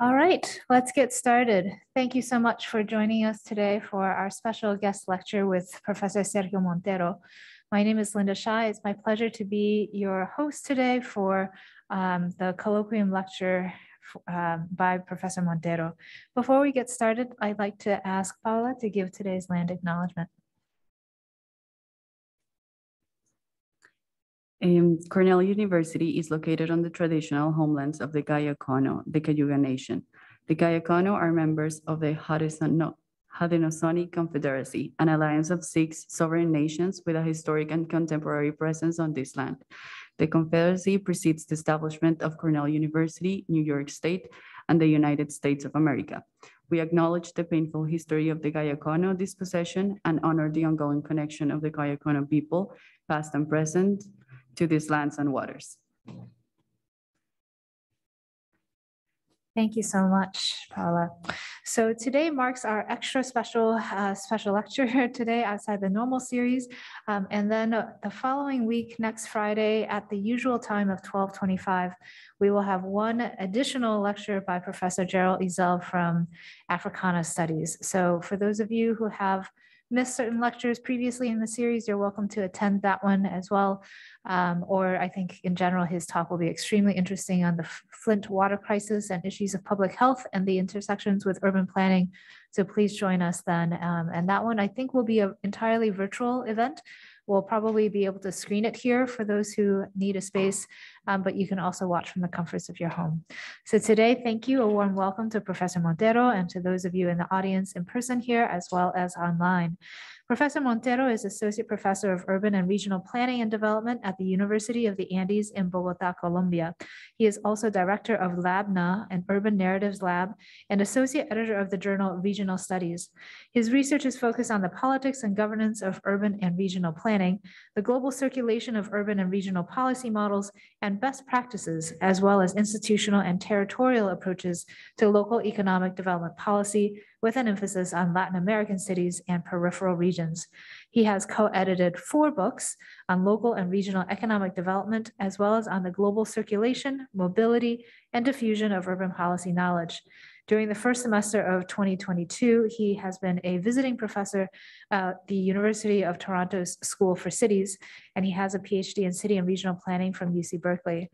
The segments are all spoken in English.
All right, let's get started. Thank you so much for joining us today for our special guest lecture with Professor Sergio Montero. My name is Linda Shi. It's my pleasure to be your host today for um, the colloquium lecture uh, by Professor Montero. Before we get started, I'd like to ask Paula to give today's land acknowledgement. Um, Cornell University is located on the traditional homelands of the Gayogo̱hó:nǫ', the Cayuga Nation. The Gayogo̱hó:nǫ' are members of the Haudenosaunee Confederacy, an alliance of six sovereign nations with a historic and contemporary presence on this land. The Confederacy precedes the establishment of Cornell University, New York State, and the United States of America. We acknowledge the painful history of the Gayogo̱hó:nǫ' dispossession and honor the ongoing connection of the Gayogo̱hó:nǫ' people, past and present, to these lands and waters. Thank you so much, Paula. So today marks our extra special uh, special lecture today outside the normal series. Um, and then uh, the following week, next Friday at the usual time of 1225, we will have one additional lecture by Professor Jerel Ezell from Africana Studies. So for those of you who have missed certain lectures previously in the series, you're welcome to attend that one as well. Um, or I think in general, his talk will be extremely interesting on the Flint water crisis and issues of public health and the intersections with urban planning. So please join us then. Um, and that one I think will be an entirely virtual event. We'll probably be able to screen it here for those who need a space, um, but you can also watch from the comforts of your home. So today, thank you. A warm welcome to Professor Montero and to those of you in the audience in person here as well as online. Professor Montero is Associate Professor of Urban and Regional Planning and Development at the University of the Andes in Bogota, Colombia. He is also Director of LabNa, an Urban Narratives Lab, and Associate Editor of the journal Regional Studies. His research is focused on the politics and governance of urban and regional planning, the global circulation of urban and regional policy models, and best practices, as well as institutional and territorial approaches to local economic development policy, with an emphasis on Latin American cities and peripheral regions. He has co-edited four books on local and regional economic development, as well as on the global circulation, mobility, and diffusion of urban policy knowledge. During the first semester of 2022, he has been a visiting professor at the University of Toronto's School for Cities, and he has a PhD in city and regional planning from UC Berkeley.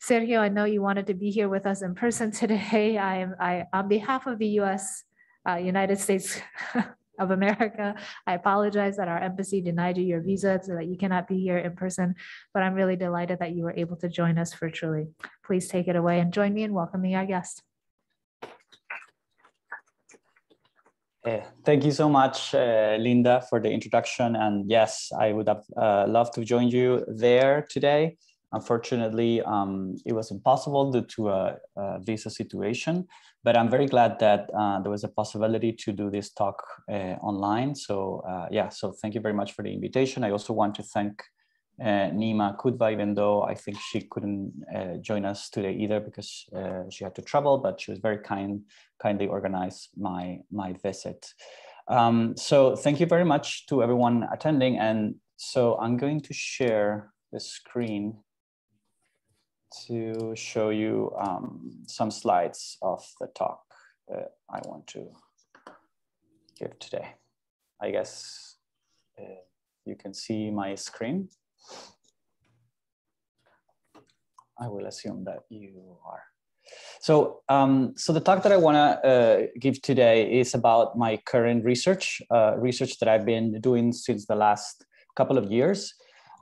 Sergio, I know you wanted to be here with us in person today. I am, I, on behalf of the US uh, United States of America. I apologize that our embassy denied you your visa so that you cannot be here in person, but I'm really delighted that you were able to join us virtually. Please take it away and join me in welcoming our guest. Uh, thank you so much, uh, Linda, for the introduction. And yes, I would have uh, loved to join you there today. Unfortunately, um, it was impossible due to a, a, visa situation, but I'm very glad that uh, there was a possibility to do this talk uh, online. So uh, yeah, so thank you very much for the invitation. I also want to thank uh, Neema Kudva, even though I think she couldn't join us today either because she had to travel, but she was very kind, kindly organized my, my visit. Um, so thank you very much to everyone attending. And so I'm going to share the screen to show you um, some slides of the talk that I want to give today. I guess uh, you can see my screen. I will assume that you are. So, um, so the talk that I want to uh, give today is about my current research, uh, research that I've been doing since the last couple of years.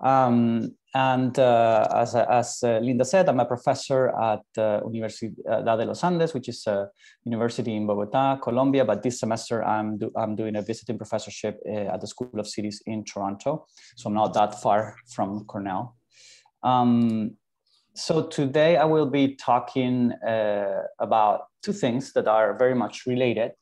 Um, and uh, as, as uh, Linda said, I'm a professor at uh, Universidad de los Andes, which is a university in Bogota, Colombia. But this semester, I'm, do, I'm doing a visiting professorship uh, at the School of Cities in Toronto. So I'm not that far from Cornell. Um, so today I will be talking uh, about two things that are very much related.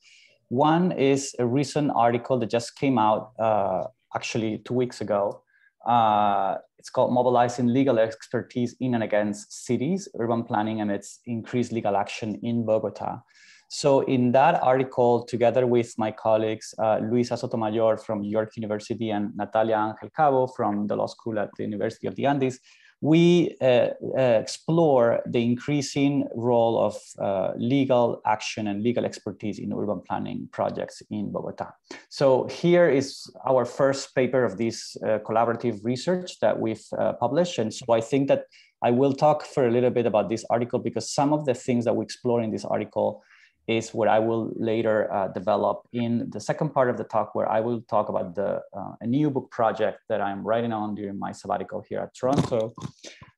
One is a recent article that just came out uh, actually two weeks ago uh, it's called Mobilizing Legal Expertise in and Against Cities, Urban Planning and its Increased Legal Action in Bogota. So in that article, together with my colleagues, uh, Luisa Sotomayor from York University and Natalia Angel Cabo from the law school at the University of the Andes, we uh, uh, explore the increasing role of uh, legal action and legal expertise in urban planning projects in Bogota. So here is our first paper of this uh, collaborative research that we've uh, published. And so I think that I will talk for a little bit about this article because some of the things that we explore in this article is what I will later uh, develop in the second part of the talk, where I will talk about the uh, a new book project that I'm writing on during my sabbatical here at Toronto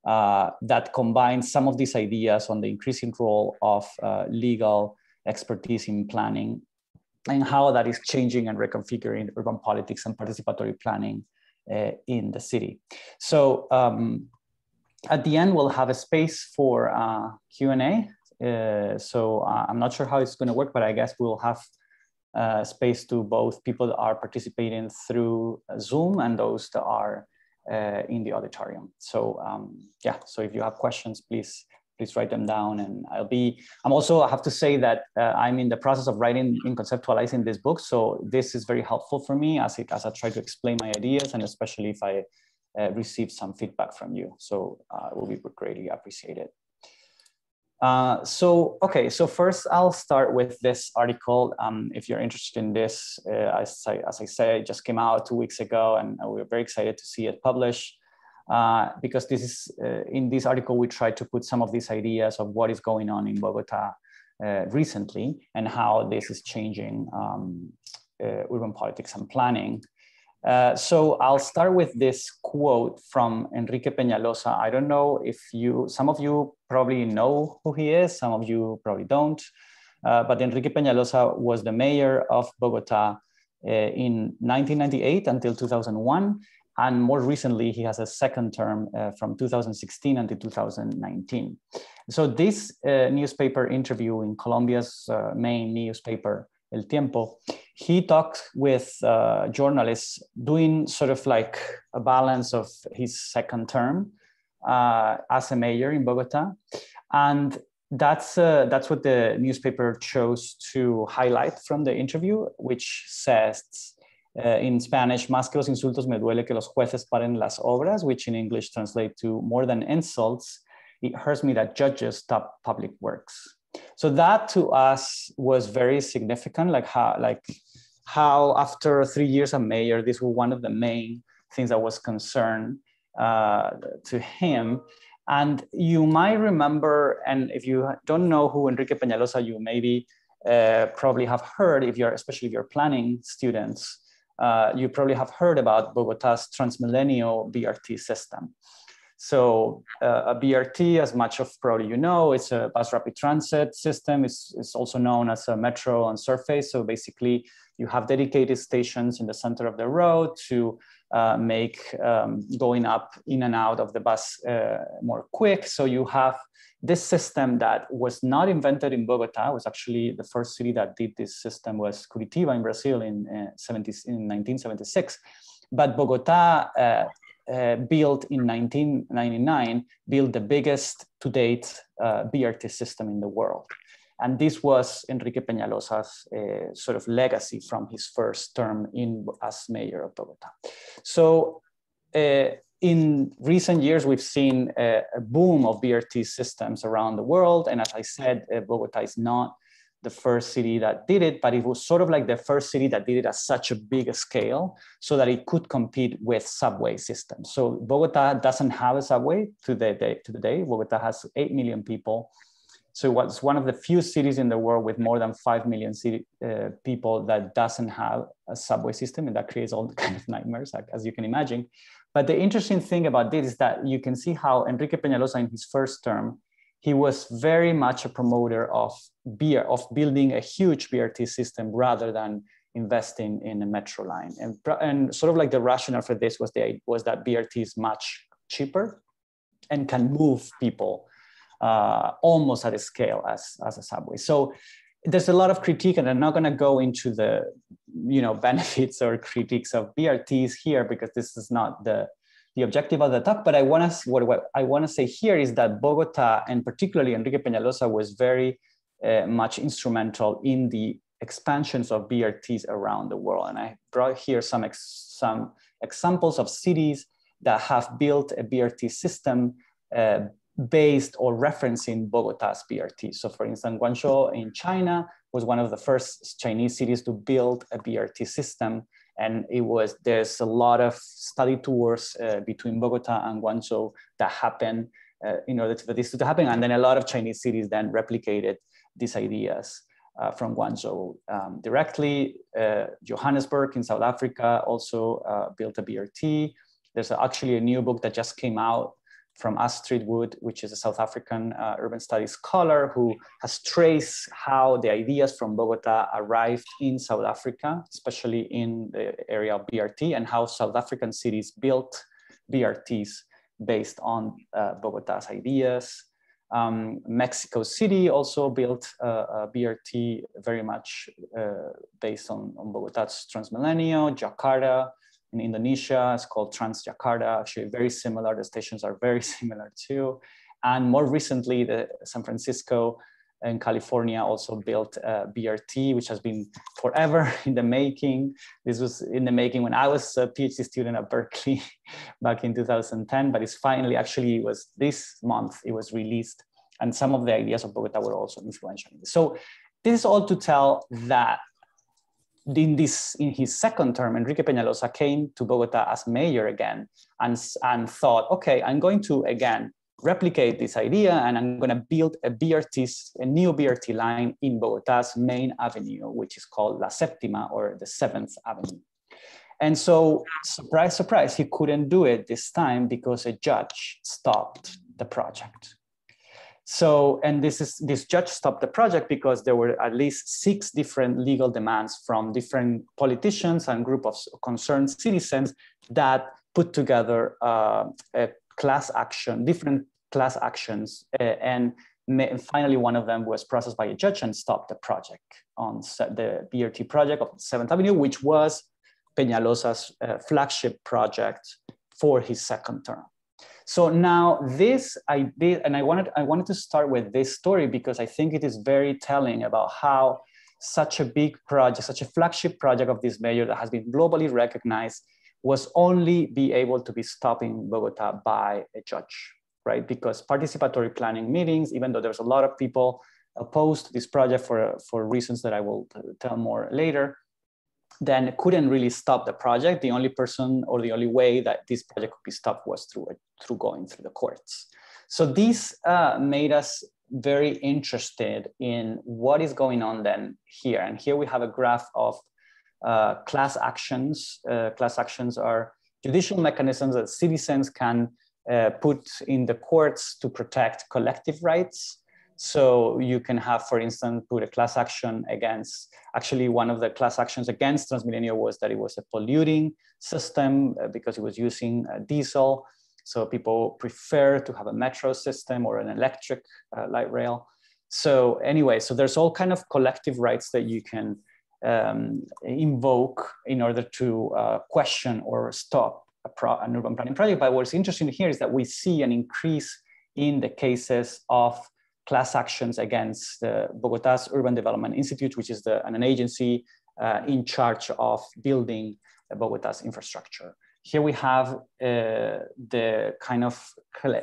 uh, that combines some of these ideas on the increasing role of uh, legal expertise in planning and how that is changing and reconfiguring urban politics and participatory planning uh, in the city. So um, at the end, we'll have a space for uh, Q&A. Uh, so uh, I'm not sure how it's going to work, but I guess we'll have uh, space to both people that are participating through Zoom and those that are uh, in the auditorium. So um, yeah, so if you have questions, please please write them down and I'll be, I'm also, I have to say that uh, I'm in the process of writing and conceptualizing this book. So this is very helpful for me as, it, as I try to explain my ideas and especially if I uh, receive some feedback from you. So it will be greatly appreciated. Uh, so, okay, so first I'll start with this article. Um, if you're interested in this, uh, as, I, as I say, it just came out two weeks ago and we are very excited to see it published uh, because this is, uh, in this article, we try to put some of these ideas of what is going on in Bogota uh, recently and how this is changing um, urban politics and planning. Uh, so I'll start with this quote from Enrique Peñalosa. I don't know if you, some of you probably know who he is, some of you probably don't. Uh, but Enrique Peñalosa was the mayor of Bogota uh, in 1998 until 2001. And more recently, he has a second term uh, from 2016 until 2019. So this uh, newspaper interview in Colombia's main newspaper, El Tiempo, he talked with uh, journalists doing sort of like a balance of his second term uh, as a mayor in Bogota. And that's, uh, that's what the newspaper chose to highlight from the interview, which says uh, in Spanish, más que los insultos me duele que los jueces paren las obras, which in English translate to more than insults, it hurts me that judges stop public works. So that to us was very significant, like how, like how after three years as mayor, this was one of the main things that was concern uh, to him. And you might remember, and if you don't know who Enrique Peñalosa, you maybe uh, probably have heard, if you're, especially if you're planning students, uh, you probably have heard about Bogota's Transmilenio BRT system. So uh, a BRT, as much of probably you know, it's a bus rapid transit system. It's, it's also known as a metro on surface. So basically you have dedicated stations in the center of the road to uh, make um, going up in and out of the bus uh, more quick. So you have this system that was not invented in Bogota, was actually the first city that did this system was Curitiba in Brazil in, uh, 70, in 1976. But Bogota uh, built in 1999, built the biggest to date uh, BRT system in the world. And this was Enrique Peñalosa's uh, sort of legacy from his first term in as mayor of Bogota. So uh, in recent years, we've seen a, a, boom of BRT systems around the world. And as I said, uh, Bogota is not the first city that did it, but it was sort of like the first city that did it at such a big scale so that it could compete with subway systems. So Bogota doesn't have a subway to the day. To the day. Bogota has 8 million people so it was one of the few cities in the world with more than 5 million city, uh, people that doesn't have a subway system and that creates all kind of nightmares, like, as you can imagine. But the interesting thing about this is that you can see how Enrique Peñalosa in his first term, he was very much a promoter of beer, of building a huge BRT system rather than investing in a metro line. And, and sort of like the rationale for this was, the, was that BRT is much cheaper and can move people uh, almost at a scale as, as a subway. So there's a lot of critique and I'm not gonna go into the you know, benefits or critiques of BRTs here because this is not the, the objective of the talk, but I want to what, what I want to say here is that Bogota and particularly Enrique Peñalosa was very uh, much instrumental in the expansions of BRTs around the world. And I brought here some ex some examples of cities that have built a BRT system uh, based or referencing Bogota's BRT. So for instance, Guangzhou in China was one of the first Chinese cities to build a BRT system. And it was, there's a lot of study tours uh, between Bogota and Guangzhou that happened uh, in order for this to happen. And then a lot of Chinese cities then replicated these ideas uh, from Guangzhou um, directly. Uh, Johannesburg in South Africa also uh, built a BRT. There's actually a new book that just came out from Astrid Wood, which is a South African uh, urban studies scholar who has traced how the ideas from Bogota arrived in South Africa, especially in the area of BRT, and how South African cities built BRTs based on uh, Bogota's ideas. Um, Mexico City also built a BRT very much uh, based on, on Bogota's Transmilenio, Jakarta, in Indonesia. It's called Transjakarta, actually very similar. The stations are very similar too. And more recently, the San Francisco in California also built a BRT, which has been forever in the making. This was in the making when I was a PhD student at Berkeley back in 2010, but it's finally actually it was this month, it was released. And some of the ideas of Bogota were also influential. So this is all to tell that in this in his second term, Enrique Peñalosa came to Bogota as mayor again and, and thought, okay, I'm going to again replicate this idea and I'm going to build a BRT, a new BRT line in Bogota's main avenue, which is called La Séptima or the Seventh Avenue. And so, surprise, surprise, he couldn't do it this time because a judge stopped the project. So, and this is this judge stopped the project because there were at least six different legal demands from different politicians and group of concerned citizens that put together uh, a class action, different class actions, uh, and finally one of them was processed by a judge and stopped the project on the BRT project of Seventh Avenue, which was Peñalosa's uh, flagship project for his second term. So now this I did, and I wanted, I wanted to start with this story because I think it is very telling about how such a big project, such a flagship project of this mayor that has been globally recognized was only be able to be stopped in Bogota by a judge, right? Because participatory planning meetings, even though there's a lot of people opposed to this project for, for reasons that I will tell more later, then couldn't really stop the project. The only person or the only way that this project could be stopped was through, through going through the courts. So this uh, made us very interested in what is going on then here. And here we have a graph of uh, class actions. Uh, class actions are judicial mechanisms that citizens can uh, put in the courts to protect collective rights. So you can have, for instance, put a class action against, actually one of the class actions against Transmilenio was that it was a polluting system uh, because it was using uh, diesel. So people prefer to have a metro system or an electric uh, light rail. So anyway, so there's all kind of collective rights that you can um, invoke in order to uh, question or stop an urban planning project. But what's interesting here is that we see an increase in the cases of class actions against the Bogota's Urban Development Institute, which is the, an agency uh, in charge of building Bogota's infrastructure. Here we have uh, the kind of uh,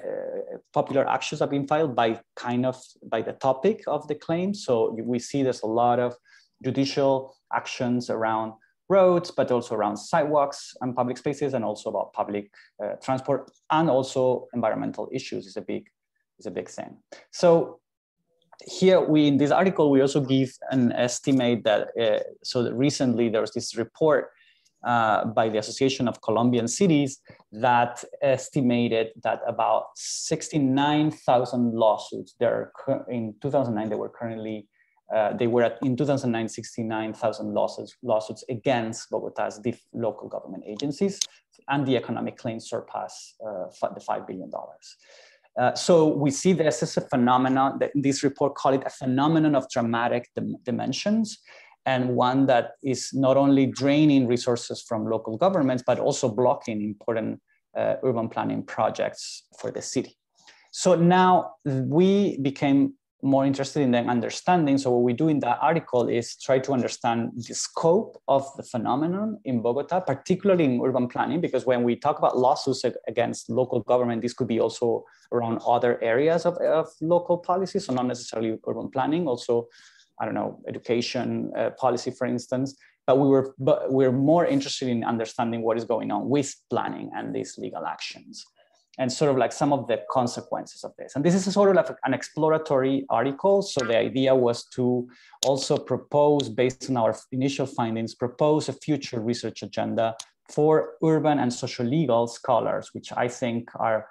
popular actions have been filed by kind of by the topic of the claim. So we see there's a lot of judicial actions around roads, but also around sidewalks and public spaces, and also about public uh, transport, and also environmental issues is a big is a big thing. So here we in this article we also give an estimate that uh, so that recently there was this report uh, by the Association of Colombian Cities that estimated that about 69,000 lawsuits there in 2009 they were currently uh, they were at, in 2009 69,000 lawsuits lawsuits against Bogota's local government agencies and the economic claims surpass uh, the five billion dollars. Uh, so we see this as a phenomenon that this report call it a phenomenon of dramatic dim dimensions and one that is not only draining resources from local governments, but also blocking important uh, urban planning projects for the city. So now we became more interested in the understanding. So what we do in that article is try to understand the scope of the phenomenon in Bogota, particularly in urban planning, because when we talk about lawsuits against local government, this could be also around other areas of, of local policy. So not necessarily urban planning, also, I don't know, education uh, policy, for instance. But we were, but we're more interested in understanding what is going on with planning and these legal actions and sort of like some of the consequences of this. And this is sort of like an exploratory article. So the idea was to also propose, based on our initial findings, propose a future research agenda for urban and social legal scholars, which I think are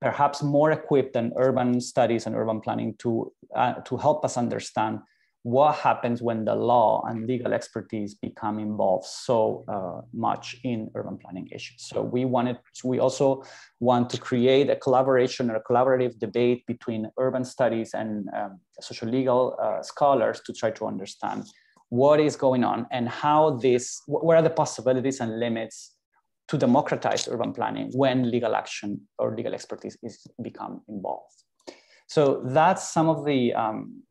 perhaps more equipped than urban studies and urban planning to, uh, to help us understand what happens when the law and legal expertise become involved so uh, much in urban planning issues. So we wanted, we also want to create a collaboration or a collaborative debate between urban studies and um, social legal uh, scholars to try to understand what is going on and how this, what are the possibilities and limits to democratize urban planning when legal action or legal expertise is become involved. So that's some of the um,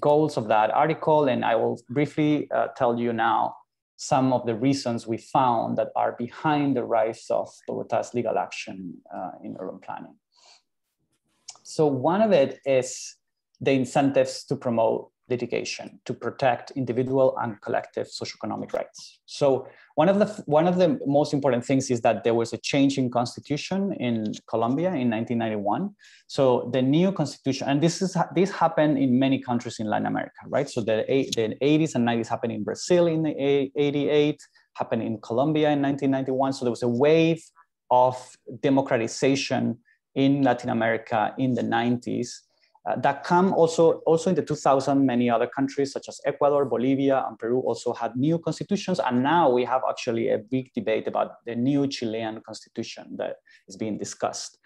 goals of that article, and I will briefly uh, tell you now some of the reasons we found that are behind the rise of Bogota's legal action uh, in urban planning. So one of it is the incentives to promote litigation to protect individual and collective socioeconomic rights. So one of the one of the most important things is that there was a change in constitution in Colombia in 1991. So the new constitution, and this is this happened in many countries in Latin America, right? So the the 80s and 90s happened in Brazil in the 88, happened in Colombia in 1991. So there was a wave of democratization in Latin America in the 90s uh, that come also, also in the 2000, many other countries such as Ecuador, Bolivia, and Peru also had new constitutions. And now we have actually a big debate about the new Chilean constitution that is being discussed.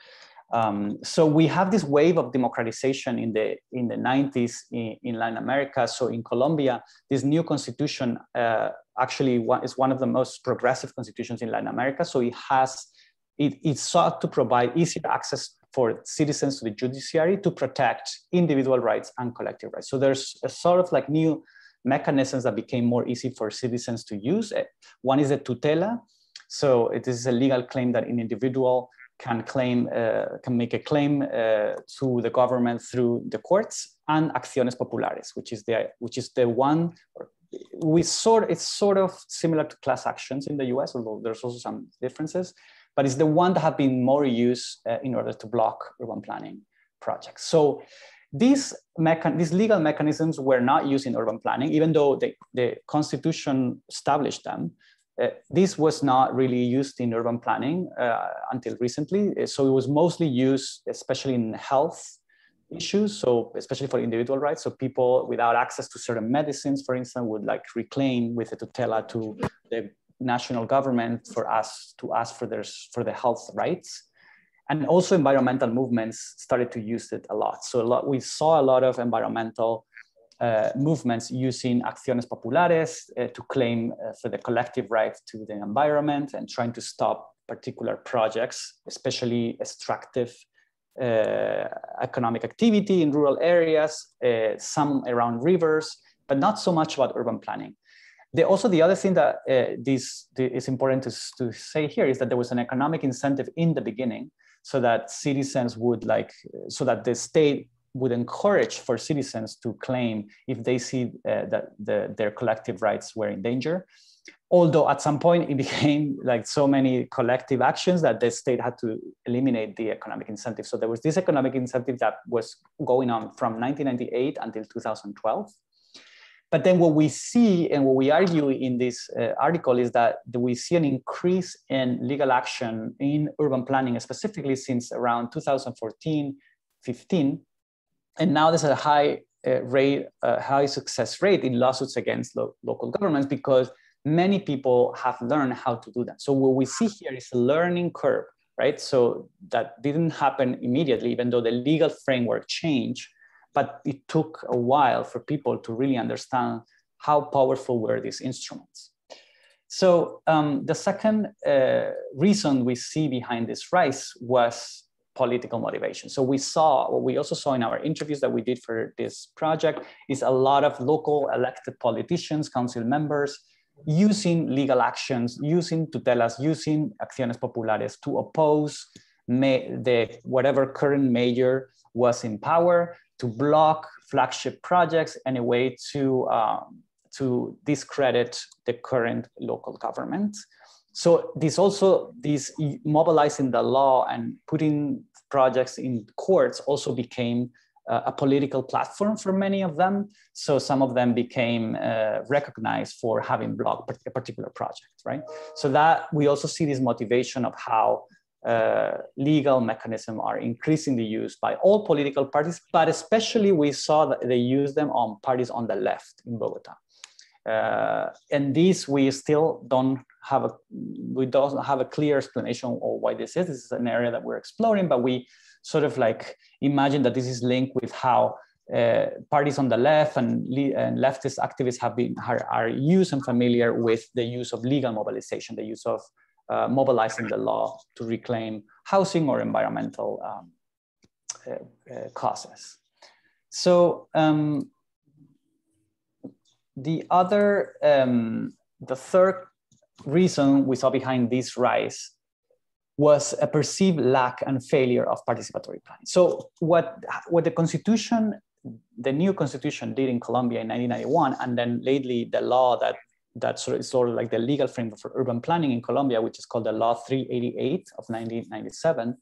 Um, so we have this wave of democratization in the in the 90s in, in Latin America. So in Colombia, this new constitution uh, actually is one of the most progressive constitutions in Latin America. So it has it, it sought to provide easier access for citizens to the judiciary to protect individual rights and collective rights. So there's a sort of like new mechanisms that became more easy for citizens to use. Eh, one is the tutela. So it is a legal claim that an individual can claim, uh, can make a claim uh, to the government through the courts and acciones populares, which is the, which is the one, we sort, it's sort of similar to class actions in the US, although there's also some differences but it's the one that have been more used uh, in order to block urban planning projects. So these, these legal mechanisms were not used in urban planning, even though the, the constitution established them. Uh, this was not really used in urban planning uh, until recently. So it was mostly used, especially in health issues. So especially for individual rights. So people without access to certain medicines, for instance, would like reclaim with a tutela to the national government for us to ask for their for the health rights. And also environmental movements started to use it a lot. So a lot we saw a lot of environmental uh, movements using acciones populares uh, to claim uh, for the collective right to the environment and trying to stop particular projects especially extractive uh, economic activity in rural areas uh, some around rivers but not so much about urban planning the, also, the other thing that uh, this, is important to, to say here is that there was an economic incentive in the beginning so that citizens would like, so that the state would encourage for citizens to claim if they see uh, that the, their collective rights were in danger. Although at some point it became like so many collective actions that the state had to eliminate the economic incentive. So there was this economic incentive that was going on from 1998 until 2012. But then what we see and what we argue in this uh, article is that we see an increase in legal action in urban planning, specifically since around 2014, 15. And now there's a high uh, rate, uh, high success rate in lawsuits against lo local governments because many people have learned how to do that. So what we see here is a learning curve, right? So that didn't happen immediately, even though the legal framework changed but it took a while for people to really understand how powerful were these instruments. So um, the second uh, reason we see behind this rise was political motivation. So we saw, what we also saw in our interviews that we did for this project is a lot of local elected politicians, council members, using legal actions, using tutelas, using acciones populares to oppose the whatever current mayor was in power, to block flagship projects and a way to, um, to discredit the current local government. So this also, this mobilizing the law and putting projects in courts also became uh, a political platform for many of them. So some of them became uh, recognized for having blocked a particular project, right? So that we also see this motivation of how uh, legal mechanisms are increasingly used by all political parties, but especially we saw that they use them on parties on the left in Bogota. Uh, and this we still don't have a we don't have a clear explanation of why this is. This is an area that we're exploring, but we sort of like imagine that this is linked with how uh, parties on the left and, and, leftist activists have been are, are used and familiar with the use of legal mobilization, the use of uh, mobilizing the law to reclaim housing or environmental um, uh, uh causes. So um, the other, um, the third reason we saw behind this rise was a perceived lack and failure of participatory planning. So what, what the constitution, the new constitution did in Colombia in 1991, and then lately the law that that sort of, sort of like the legal framework for urban planning in Colombia, which is called the Law 388 of 1997,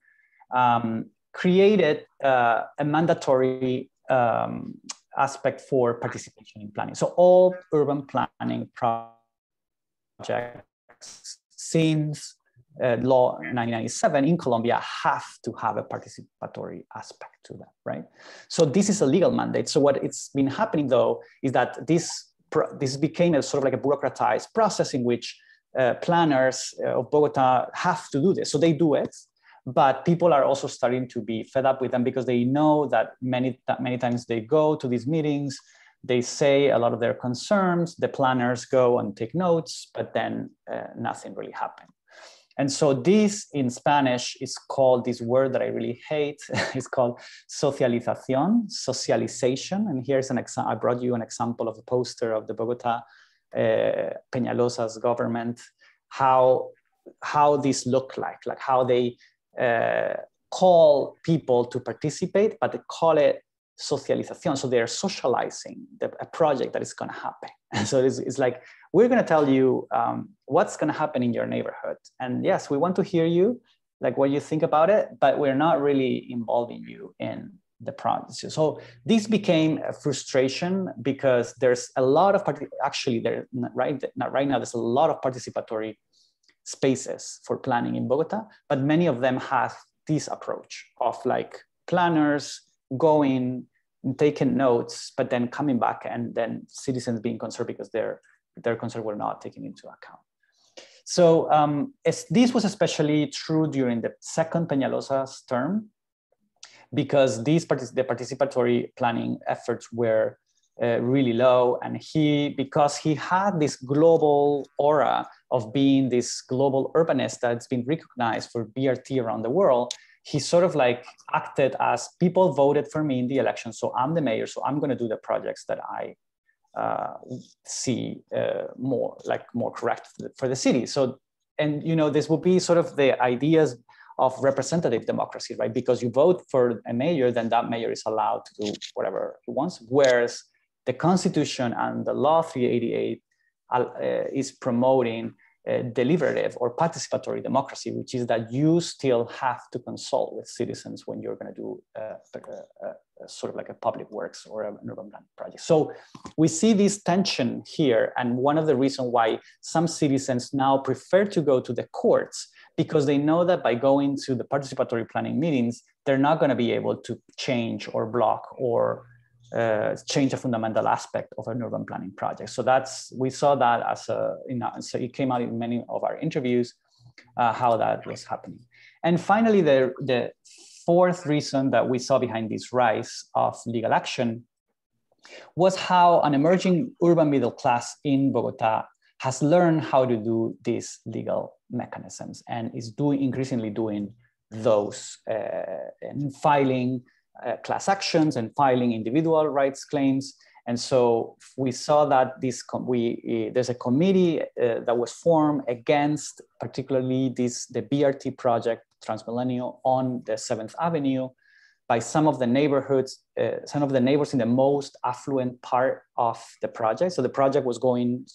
um, created uh, a mandatory um, aspect for participation in planning. So all urban planning projects since uh, law 1997 in Colombia have to have a participatory aspect to that, right? So this is a legal mandate. So what it's been happening though is that this this became a sort of like a bureaucratized process in which uh, planners uh, of Bogota have to do this. So they do it, but people are also starting to be fed up with them because they know that many that many times they go to these meetings they say a lot of their concerns the planners go and take notes but then uh, nothing really happened and so this in spanish is called this word that i really hate it's called socialización socialization. And here's an example i brought you an example of a poster of the bogota uh, peñalosa's government how how this look like like how they uh, call people to participate, but they call it socialización. So they're socializing the, a project that is going to happen. And so it's, it's, like, we're going to tell you um, what's going to happen in your neighborhood. And yes, we want to hear you, like what you think about it, but we're not really involving you in the project. So this became a frustration because there's a lot of, actually there, right, right now, there's a lot of participatory spaces for planning in Bogota, but many of them have this approach of like planners going, and taking notes, but then coming back and then citizens being concerned because their, their concerns were not taken into account. So um, this was especially true during the second Peñalosa's term, because these the participatory planning efforts were uh, really low. And he, because he had this global aura of being this global urbanist that's been recognized for BRT around the world, he sort of like acted as people voted for me in the election. So I'm the mayor. So I'm going to do the projects that I uh, see uh, more like more correct for the, for the city. So, and you know, this would be sort of the ideas of representative democracy, right? Because you vote for a mayor, then that mayor is allowed to do whatever he wants. Whereas the Constitution and the Law 388 uh, is promoting deliberative or participatory democracy, which is that you still have to consult with citizens when you're going to do uh, a, a, sort of like a public works or an urban plan project. So we see this tension here. And one of the reasons why some citizens now prefer to go to the courts because they know that by going to the participatory planning meetings, they're not going to be able to change or block or uh, change a fundamental aspect of an urban planning project. So that's we saw that as a in a, so it came out in many of our interviews uh, how that was happening. And finally, the the fourth reason that we saw behind this rise of legal action was how an emerging urban middle class in Bogota has learned how to do these legal mechanisms and is doing increasingly doing those uh, and filing uh, class actions and filing individual rights claims. And so we saw that this we there's a committee uh, that was formed against particularly this the BRT project Transmilenio on the Seventh Avenue by some of the neighborhoods, uh, some of the neighbors in the most affluent part of the project. So the project was going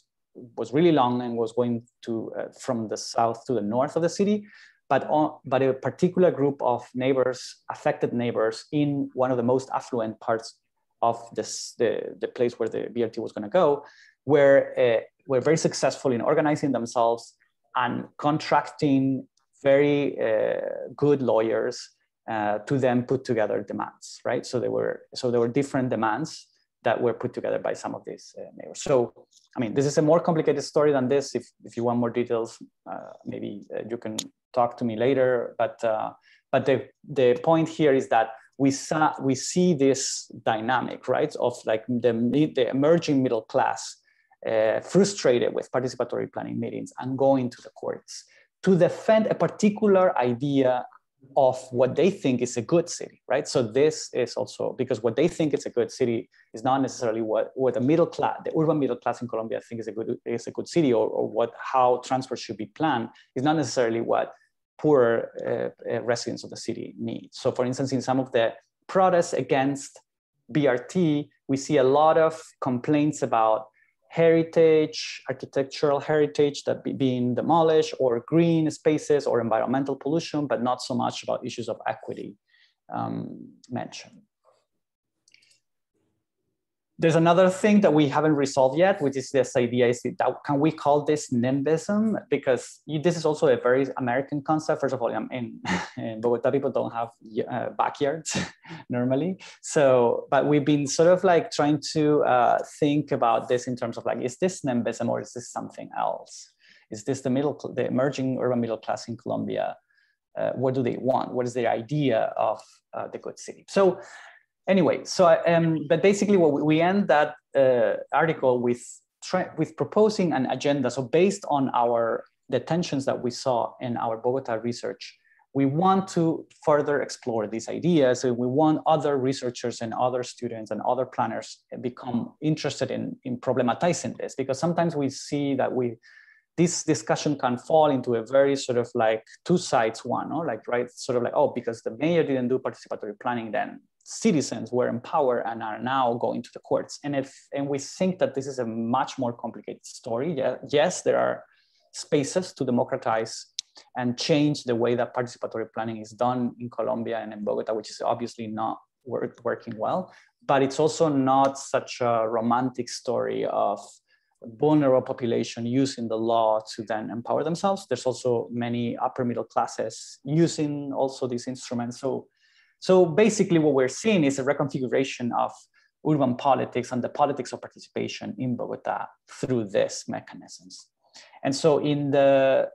was really long and was going to uh, from the south to the north of the city, but on, but a particular group of neighbors, affected neighbors in one of the most affluent parts of this the, the place where the BRT was going to go, were uh, were very successful in organizing themselves and contracting very uh, good lawyers uh, to then put together demands, right? So there were so there were different demands that were put together by some of these uh, neighbors. So, I mean, this is a more complicated story than this. If, if you want more details, uh, maybe uh, you can talk to me later. But uh, but the the point here is that we saw we see this dynamic, right, of like the the emerging middle class uh, frustrated with participatory planning meetings and going to the courts to defend a particular idea of what they think is a good city, right? So this is also because what they think is a good city is not necessarily what, what the middle class, the urban middle class in Colombia think is a good is a good city, or, or what how transport should be planned is not necessarily what poor uh, uh, residents of the city need. So, for instance, in some of the protests against BRT, we see a lot of complaints about heritage, architectural heritage that be being demolished, or green spaces or environmental pollution, but not so much about issues of equity um, mentioned. There's another thing that we haven't resolved yet, which is this idea is that can we call this NIMBYism? Because this is also a very American concept. First of all, in, in Bogota, people don't have uh, backyards normally. So, but we've been sort of like trying to uh, think about this in terms of like, is this NIMBYism or is this something else? Is this the middle, the emerging urban middle class in Colombia? Uh, what do they want? What is their idea of uh, the good city? So anyway, so um, but basically, what we, end that uh, article with with proposing an agenda. So based on our the tensions that we saw in our Bogota research, we want to further explore these ideas. So we want other researchers and other students and other planners become interested in, in problematizing this because sometimes we see that we this discussion can fall into a very sort of like two sides one, or like right, sort of like oh because the mayor didn't do participatory planning, then citizens were empowered and are now going to the courts. And if and we think that this is a much more complicated story. Yes, there are spaces to democratize and change the way that participatory planning is done in Colombia and in Bogota, which is obviously not work, working well. But it's also not such a romantic story of vulnerable population using the law to then empower themselves. There's also many upper middle classes using also these instruments. So so basically what we're seeing is a reconfiguration of urban politics and the politics of participation in Bogota through these mechanisms. And so in the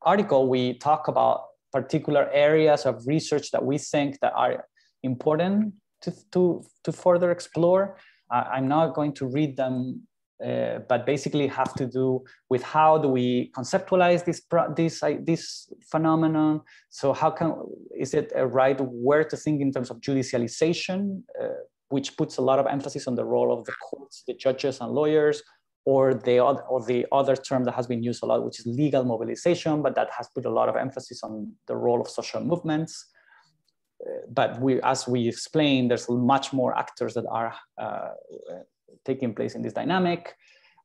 article, we talk about particular areas of research that we think that are important to, to, to further explore. Uh, I'm not going to read them uh, but basically have to do with how do we conceptualize this this uh, this phenomenon. So how can is it a right where to think in terms of judicialization, uh, which puts a lot of emphasis on the role of the courts, the judges and lawyers, or the other, or the other term that has been used a lot, which is legal mobilization, but that has put a lot of emphasis on the role of social movements. Uh, but we, as we explained, there's much more actors that are uh, taking place in this dynamic.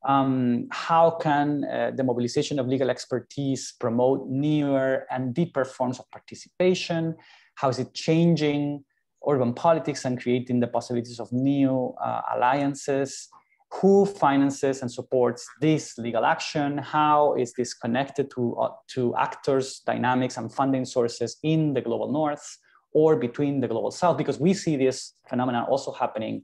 Um, how can uh, the mobilization of legal expertise promote newer and deeper forms of participation? How is it changing urban politics and creating the possibilities of new uh, alliances? Who finances and supports this legal action? How is this connected to, uh, to actors, dynamics, and funding sources in the global north or between the global south? Because we see this phenomenon also happening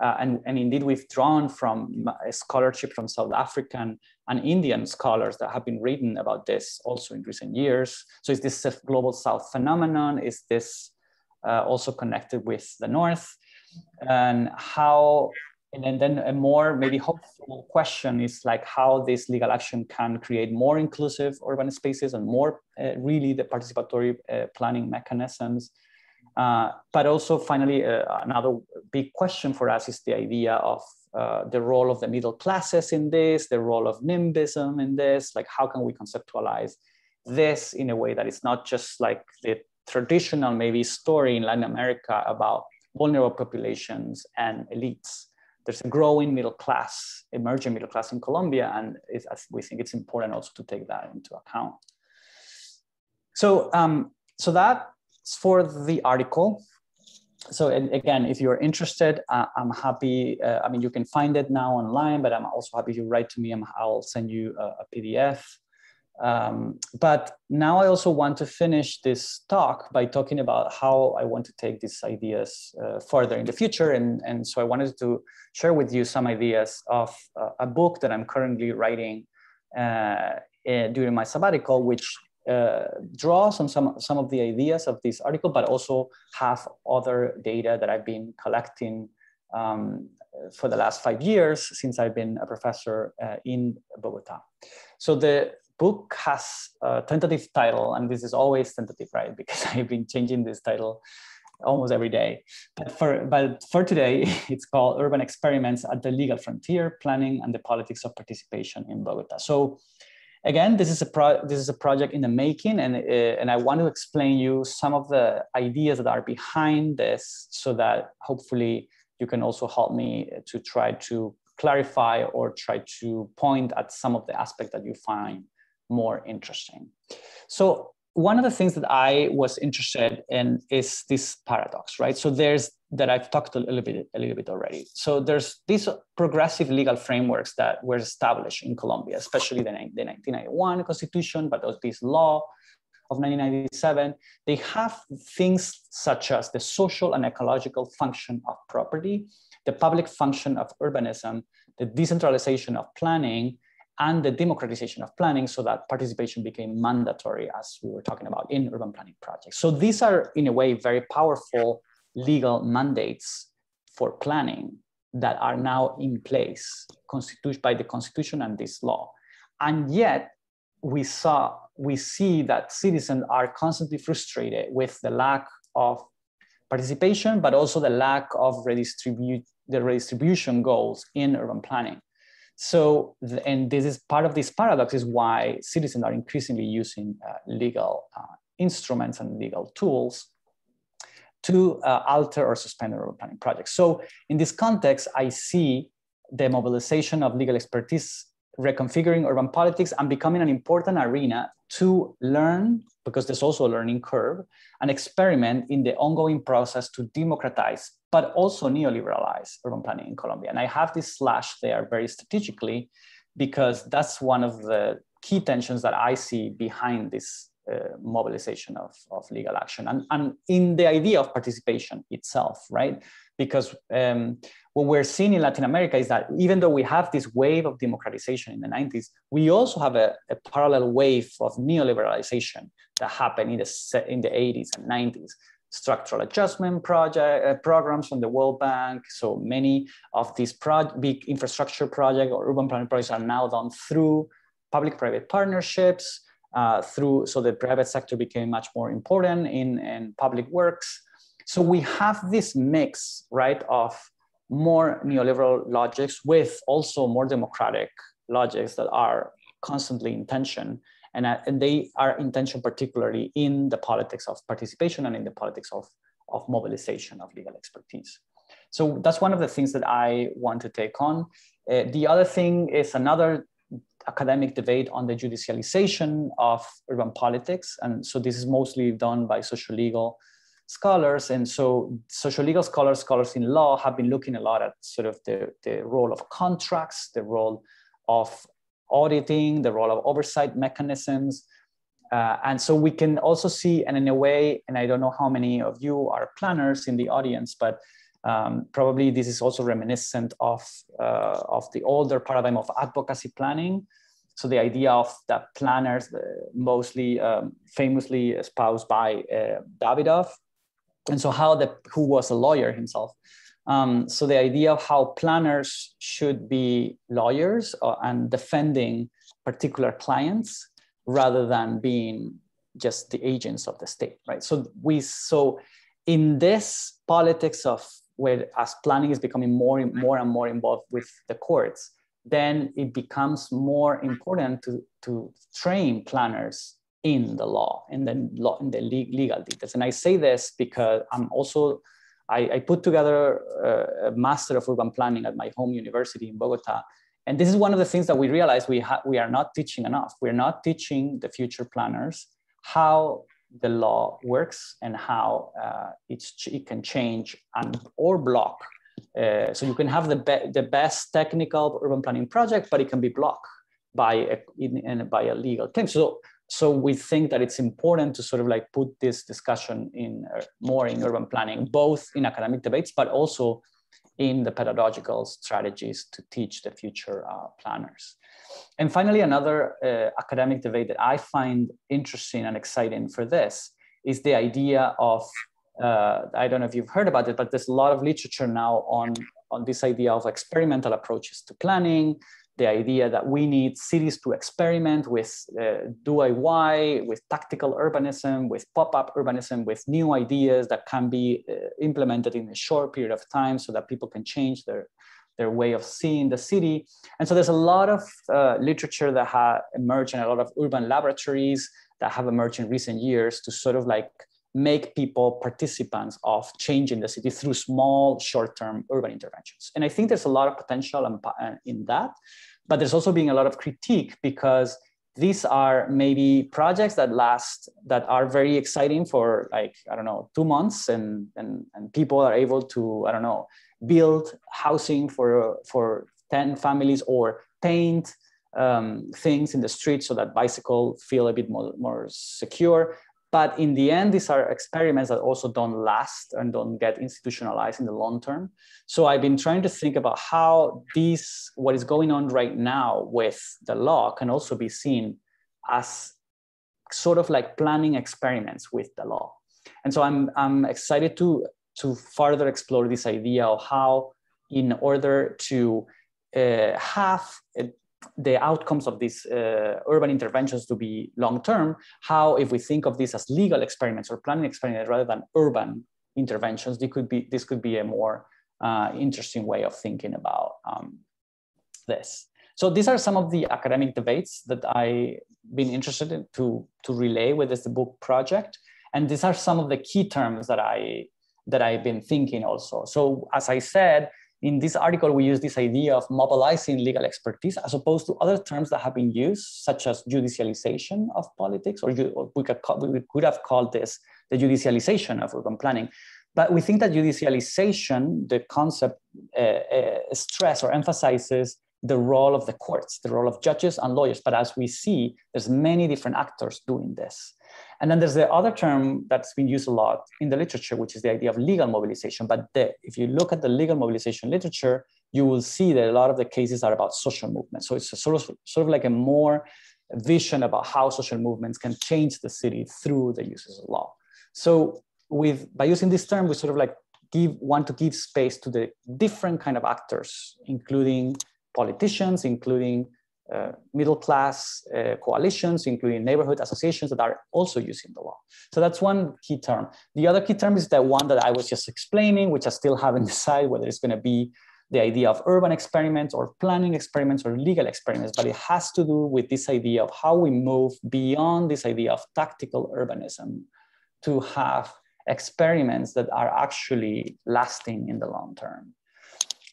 uh, and, and indeed, we've drawn from scholarship from South African and Indian scholars that have been written about this also in recent years. So is this a global South phenomenon? Is this uh, also connected with the North? And how and then, a more maybe hopeful question is like how this legal action can create more inclusive urban spaces and more uh, really the participatory uh, planning mechanisms. Uh, but also finally, uh, another big question for us is the idea of uh, the role of the middle classes in this, the role of NIMBYism in this, like how can we conceptualize this in a way that it's not just like the traditional maybe story in Latin America about vulnerable populations and elites. There's a growing middle class, emerging middle class in Colombia, and we think it's important also to take that into account. So, um, so that's for the article. So again, if you're interested, uh, I'm happy. Uh, I mean, you can find it now online, but I'm also happy to write to me. And i will send you a, a PDF um, but now I also want to finish this talk by talking about how I want to take these ideas uh, further in the future. And, and so I wanted to share with you some ideas of uh, a book that I'm currently writing uh, eh, during my sabbatical, which uh, draws on some, some of the ideas of this article, but also have other data that I've been collecting um, for the last five years since I've been a professor uh, in Bogota. So the book has a tentative title, and this is always tentative, right? Because I've been changing this title almost every day. But for, but for today, it's called Urban Experiments at the Legal Frontier, Planning and the Politics of Participation in Bogota. So again, this is a, pro this is a project in the making, and, uh, and I want to explain you some of the ideas that are behind this so that hopefully you can also help me to try to clarify or try to point at some of the aspects that you find more interesting. So one of the things that I was interested in is this paradox, right? So there's that I've talked a little bit, a little bit already. So there's these progressive legal frameworks that were established in Colombia, especially the, the 1991 Constitution, but also this law of 1997. They have things such as the social and ecological function of property, the public function of urbanism, the decentralization of planning, and the democratization of planning so that participation became mandatory as we were talking about in urban planning projects. So these are in a way very powerful legal mandates for planning that are now in place by the constitution and this law. And yet we saw, we see that citizens are constantly frustrated with the lack of participation, but also the lack of redistribute, the redistribution goals in urban planning. So, and this is part of this paradox is why citizens are increasingly using uh, legal uh, instruments and legal tools to uh, alter or suspend urban planning projects. So in this context, I see the mobilization of legal expertise reconfiguring urban politics and becoming an important arena to learn, because there's also a learning curve, and experiment in the ongoing process to democratize, but also neoliberalize urban planning in Colombia. And I have this slash there very strategically because that's one of the key tensions that I see behind this uh, mobilization of, of legal action and, and in the idea of participation itself, right? Because um, what we're seeing in Latin America is that even though we have this wave of democratization in the 90s, we also have a, a parallel wave of neoliberalization that happened in the, in the 80s and 90s. Structural adjustment project uh, programs from the World Bank. So many of these big infrastructure projects or urban planning projects are now done through public-private partnerships. Uh, through so the private sector became much more important in, in public works. So we have this mix, right, of more neoliberal logics with also more democratic logics that are constantly in tension. And, uh, and they are in tension particularly in the politics of participation and in the politics of, of mobilization of legal expertise. So that's one of the things that I want to take on. Uh, the other thing is another academic debate on the judicialization of urban politics. And so this is mostly done by social legal scholars. And so social legal scholars, scholars in law have been looking a lot at sort of the, the role of contracts, the role of auditing, the role of oversight mechanisms. Uh, and so we can also see, and in a way, and I don't know how many of you are planners in the audience, but um, probably this is also reminiscent of, uh, of the older paradigm of advocacy planning. So the idea of the planners, uh, mostly um, famously espoused by uh, and so how the who was a lawyer himself Um, so the idea of how planners should be lawyers uh, and defending particular clients rather than being just the agents of the state, right? So we so in this politics of where as planning is becoming more and more and more involved with the courts, then it becomes more important to, to train planners in the law, in the law, in the legal details. And I say this because I'm also, I, I put together a, a, master of urban planning at my home university in Bogota. And this is one of the things that we realize we, ha- we are not teaching enough. We're not teaching the future planners how the law works and how uh, it can change and or block uh, so you can have the, be the best technical urban planning project, but it can be blocked by a, in, in, by a legal claim. So, so we think that it's important to sort of like put this discussion in uh, more in urban planning, both in academic debates, but also in the pedagogical strategies to teach the future uh, planners. And finally, another uh, academic debate that I find interesting and exciting for this is the idea of uh, I don't know if you've heard about it, but there's a lot of literature now on, on this idea of experimental approaches to planning, the idea that we need cities to experiment with uh, DIY, with tactical urbanism, with pop-up urbanism, with new ideas that can be uh, implemented in a short period of time so that people can change their, their way of seeing the city. And so there's a lot of uh, literature that have emerged and a lot of urban laboratories that have emerged in recent years to sort of like make people participants of changing the city through small short-term urban interventions. And I think there's a lot of potential in that, but there's also being a lot of critique because these are maybe projects that last that are very exciting for like i don't know two months and and, and people are able to i don't know build housing for for 10 families or paint um, things in the street so that bicycle feel a bit more, more secure but in the end, these are experiments that also don't last and don't get institutionalized in the long term. So I've been trying to think about how this, what is going on right now with the law can also be seen as sort of like planning experiments with the law. And so I'm, I'm excited to, to further explore this idea of how in order to uh, have the outcomes of these uh, urban interventions to be long term, how if we think of this as legal experiments or planning experiments rather than urban interventions, this could be, this could be a more uh, interesting way of thinking about um, this. So these are some of the academic debates that I've been interested in to, to relay with this book project. And these are some of the key terms that I that I've been thinking also. So as I said, in this article, we use this idea of mobilizing legal expertise as opposed to other terms that have been used, such as judicialization of politics, or, or we, could we could have called this the judicialization of urban planning. But we think that judicialization, the concept, uh, uh, stress or emphasizes the role of the courts, the role of judges and lawyers. But as we see, there's many different actors doing this. And then there's the other term that's been used a lot in the literature, which is the idea of legal mobilization. But the, if you look at the legal mobilization literature, you will see that a lot of the cases are about social movements. So it's sort of, sort of like a more vision about how social movements can change the city through the uses of law. So with by using this term, we sort of like give want to give space to the different kind of actors, including politicians, including uh, middle class uh, coalitions, including neighborhood associations that are also using the law. So that's one key term. The other key term is the one that I was just explaining, which I still haven't decided whether it's going to be the idea of urban experiments or planning experiments or legal experiments, but it has to do with this idea of how we move beyond this idea of tactical urbanism to have experiments that are actually lasting in the long term.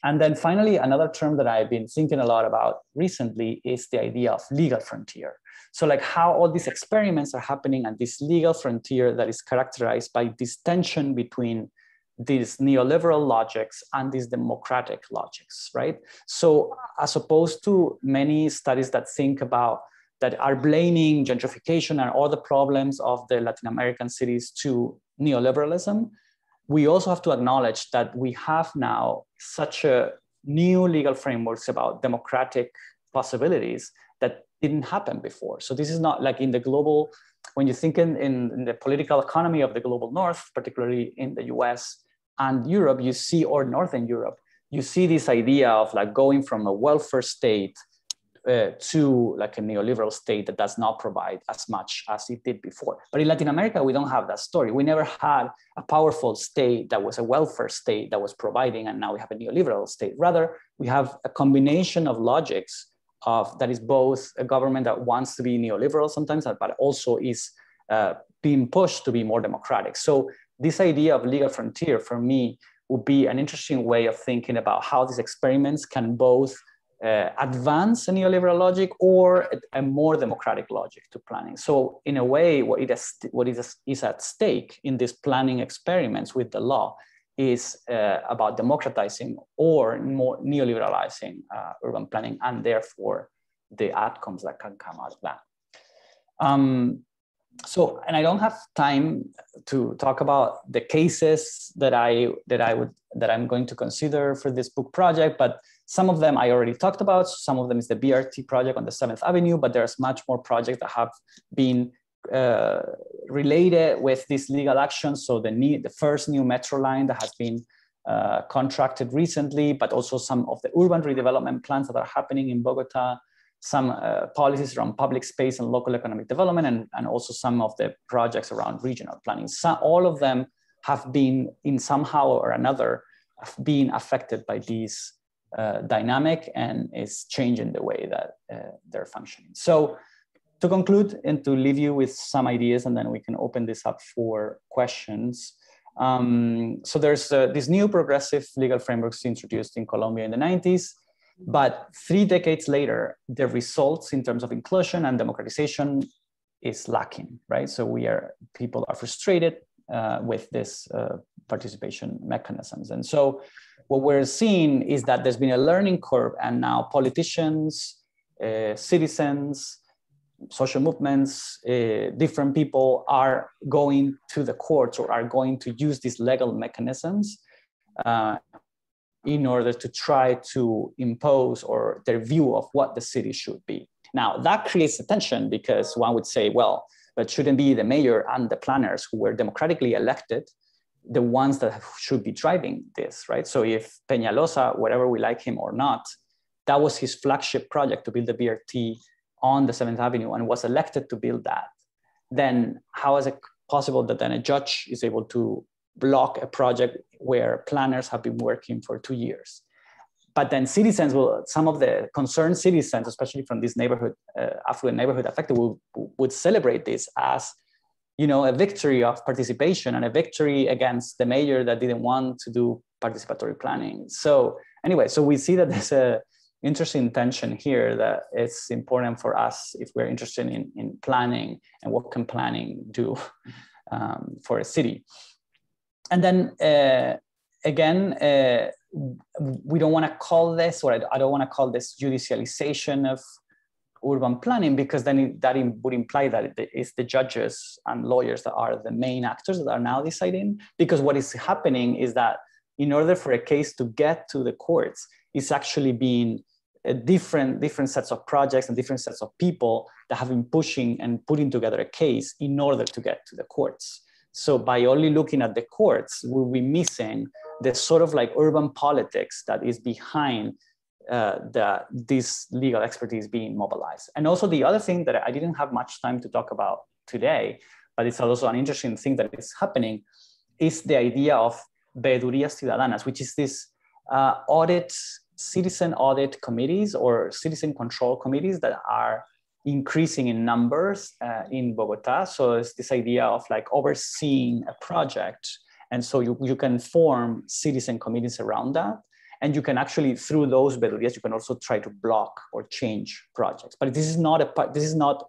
And then finally, another term that I've been thinking a lot about recently is the idea of legal frontier. So like how all these experiments are happening at this legal frontier that is characterized by this tension between these neoliberal logics and these democratic logics, right? So as opposed to many studies that think about that are blaming gentrification and all the problems of the Latin American cities to neoliberalism, we also have to acknowledge that we have now such a new legal frameworks about democratic possibilities that didn't happen before. So this is not like in the global, when you think in, in, in, the political economy of the global north, particularly in the US, and Europe, you see, or Northern Europe, you see this idea of like going from a welfare state uh, to like a neoliberal state that does not provide as much as it did before. But in Latin America, we don't have that story. We never had a powerful state that was a welfare state that was providing, and now we have a neoliberal state. Rather, we have a combination of logics of that is both a government that wants to be neoliberal sometimes, but also is uh, being pushed to be more democratic. So this idea of legal frontier for me would be an interesting way of thinking about how these experiments can both uh, advance a neoliberal logic or a, more democratic logic to planning. So in a way, what, what is, is at stake in these planning experiments with the law is uh, about democratizing or more neoliberalizing uh, urban planning and therefore the outcomes that can come out of that. Um, so, and I don't have time to talk about the cases that I that I would that I'm going to consider for this book project, but some of them I already talked about. Some of them is the BRT project on the Seventh Avenue, but there's much more projects that have been uh, related with this legal action. So the new, the first new metro line that has been uh, contracted recently, but also some of the urban redevelopment plans that are happening in Bogota some uh, policies around public space and local economic development, and, and also some of the projects around regional planning. So all of them have been in somehow or another being affected by these uh, dynamic and is changing the way that uh, they're functioning. So to conclude and to leave you with some ideas, and then we can open this up for questions. Um, so there's uh, this new progressive legal frameworks introduced in Colombia in the 90s but three decades later, the results in terms of inclusion and democratization is lacking, right? So we are, people are frustrated uh, with this uh, participation mechanisms. And so what we're seeing is that there's been a learning curve and now politicians, uh, citizens, social movements, uh, different people are going to the courts or are going to use these legal mechanisms uh, in order to try to impose or their view of what the city should be. Now, that creates a tension because one would say, well, but shouldn't be the mayor and the planners who were democratically elected the ones that should be driving this, right? So if Peñalosa, whatever we like him or not, that was his flagship project to build the BRT on the 7th Avenue and was elected to build that, then how is it possible that then a judge is able to block a project where planners have been working for two years. But then citizens will, some of the concerned citizens, especially from this neighborhood, uh, affluent neighborhood affected, will, would celebrate this as you know, a victory of participation and a victory against the mayor that didn't want to do participatory planning. So anyway, so we see that there's a interesting tension here that it's important for us if we're interested in, in planning and what can planning do um, for a city and then uh, again, uh, we don't want to call this, or I don't want to call this judicialization of urban planning because then it, that would imply that it's the judges and lawyers that are the main actors that are now deciding. Because what is happening is that in order for a case to get to the courts, it's actually being uh, different different sets of projects and different sets of people that have been pushing and putting together a case in order to get to the courts. So by only looking at the courts, we'll be missing the sort of like urban politics that is behind uh, the, this legal expertise being mobilized. And also the other thing that I didn't have much time to talk about today, but it's also an interesting thing that is happening, is the idea of veedurías ciudadanas, which is this uh, audit, citizen audit committees or citizen control committees that are increasing in numbers uh, in Bogota. So it's this idea of like overseeing a project. And so you, you can form citizen committees around that. And you can actually, through those veedurías, you can also try to block or change projects. But this is not a this is not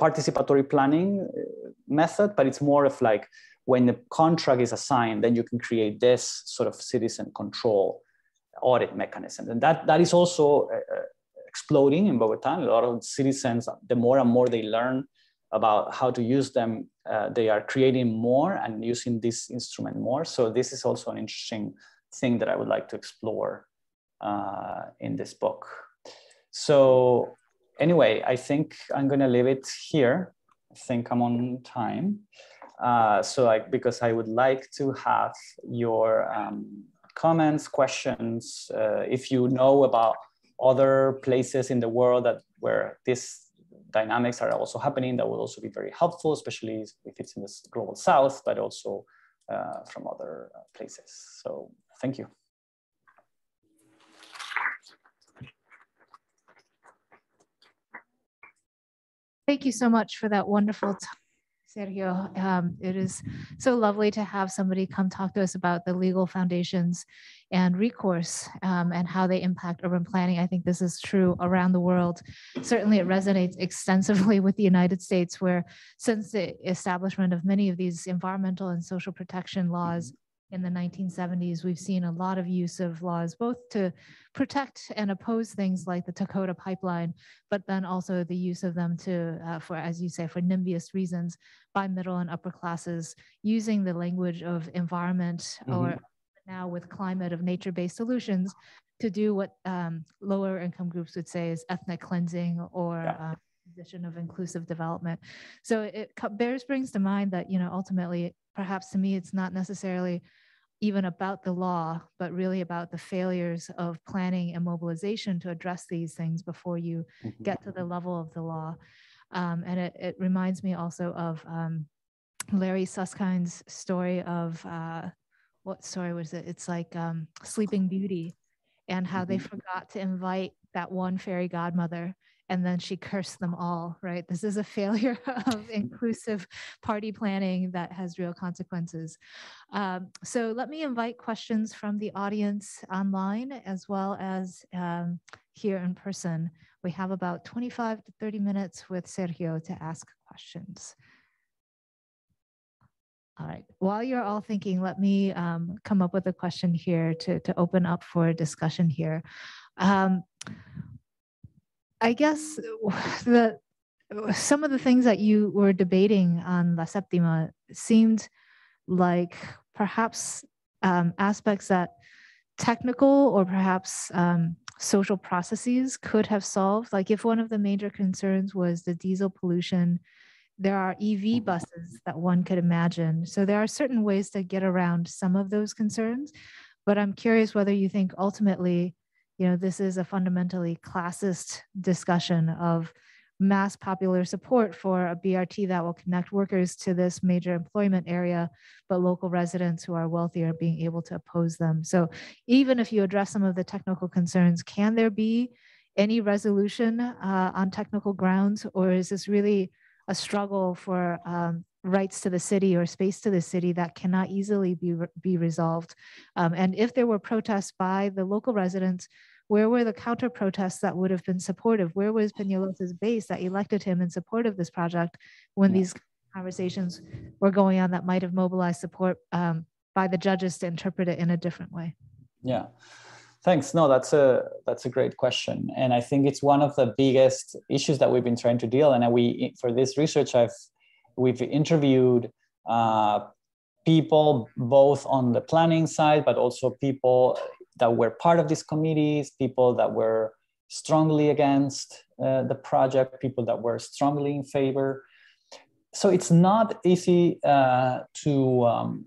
participatory planning uh, method, but it's more of like when the contract is assigned, then you can create this sort of citizen control audit mechanism. And that, that is also a, exploding in Bogota. A lot of citizens, the more and more they learn about how to use them, uh, they are creating more and using this instrument more. So this is also an interesting thing that I would like to explore uh, in this book. So anyway, I think I'm gonna leave it here. I think I'm on time. Uh, so like, because I would like to have your um, comments, questions, uh, if you know about other places in the world that where these dynamics are also happening, that would also be very helpful, especially if it's in the global south, but also uh, from other uh, places. So thank you. Thank you so much for that wonderful Sergio. Um, it is so lovely to have somebody come talk to us about the legal foundations and recourse um, and how they impact urban planning. I think this is true around the world. Certainly, it resonates extensively with the United States, where since the establishment of many of these environmental and social protection laws in the 1970s, we've seen a lot of use of laws both to protect and oppose things like the Dakota pipeline, but then also the use of them to, uh, for as you say, for NIMBYist reasons by middle and upper classes, using the language of environment mm -hmm. or now with climate of nature-based solutions to do what um, lower income groups would say is ethnic cleansing or yeah. uh, position of inclusive development. So it bears brings to mind that, you know, ultimately, perhaps to me, it's not necessarily even about the law, but really about the failures of planning and mobilization to address these things before you mm-hmm. get to the level of the law. Um, and it, it, reminds me also of um, Larry Susskind's story of uh, what story was it? It's like um, Sleeping Beauty and how they mm-hmm. forgot to invite that one fairy godmother and then she cursed them all, right? This is a failure of inclusive party planning that has real consequences. Um, so let me invite questions from the audience online as well as um, here in person. We have about 25 to 30 minutes with Sergio to ask questions. All right, while you're all thinking, let me um, come up with a question here to, to open up for discussion here. Um, I guess the some of the things that you were debating on La Septima seemed like perhaps um, aspects that technical or perhaps um, social processes could have solved. Like if one of the major concerns was the diesel pollution, there are EV buses that one could imagine. So there are certain ways to get around some of those concerns. But I'm curious whether you think ultimately you know, this is a fundamentally classist discussion of mass popular support for a BRT that will connect workers to this major employment area, but local residents who are wealthier being able to oppose them. So even if you address some of the technical concerns, can there be any resolution uh, on technical grounds, or is this really a struggle for um, rights to the city or space to the city that cannot easily be, be resolved? Um, and if there were protests by the local residents, where were the counter protests that would have been supportive? Where was Peñalosa's base that elected him in support of this project when yeah. these conversations were going on that might have mobilized support um, by the judges to interpret it in a different way? Yeah. Thanks. No, that's a that's a great question, and I think it's one of the biggest issues that we've been trying to deal. And we, for this research, I've we've interviewed uh, people both on the planning side, but also people that were part of these committees, people that were strongly against uh, the project, people that were strongly in favor. So it's not easy uh, to, um,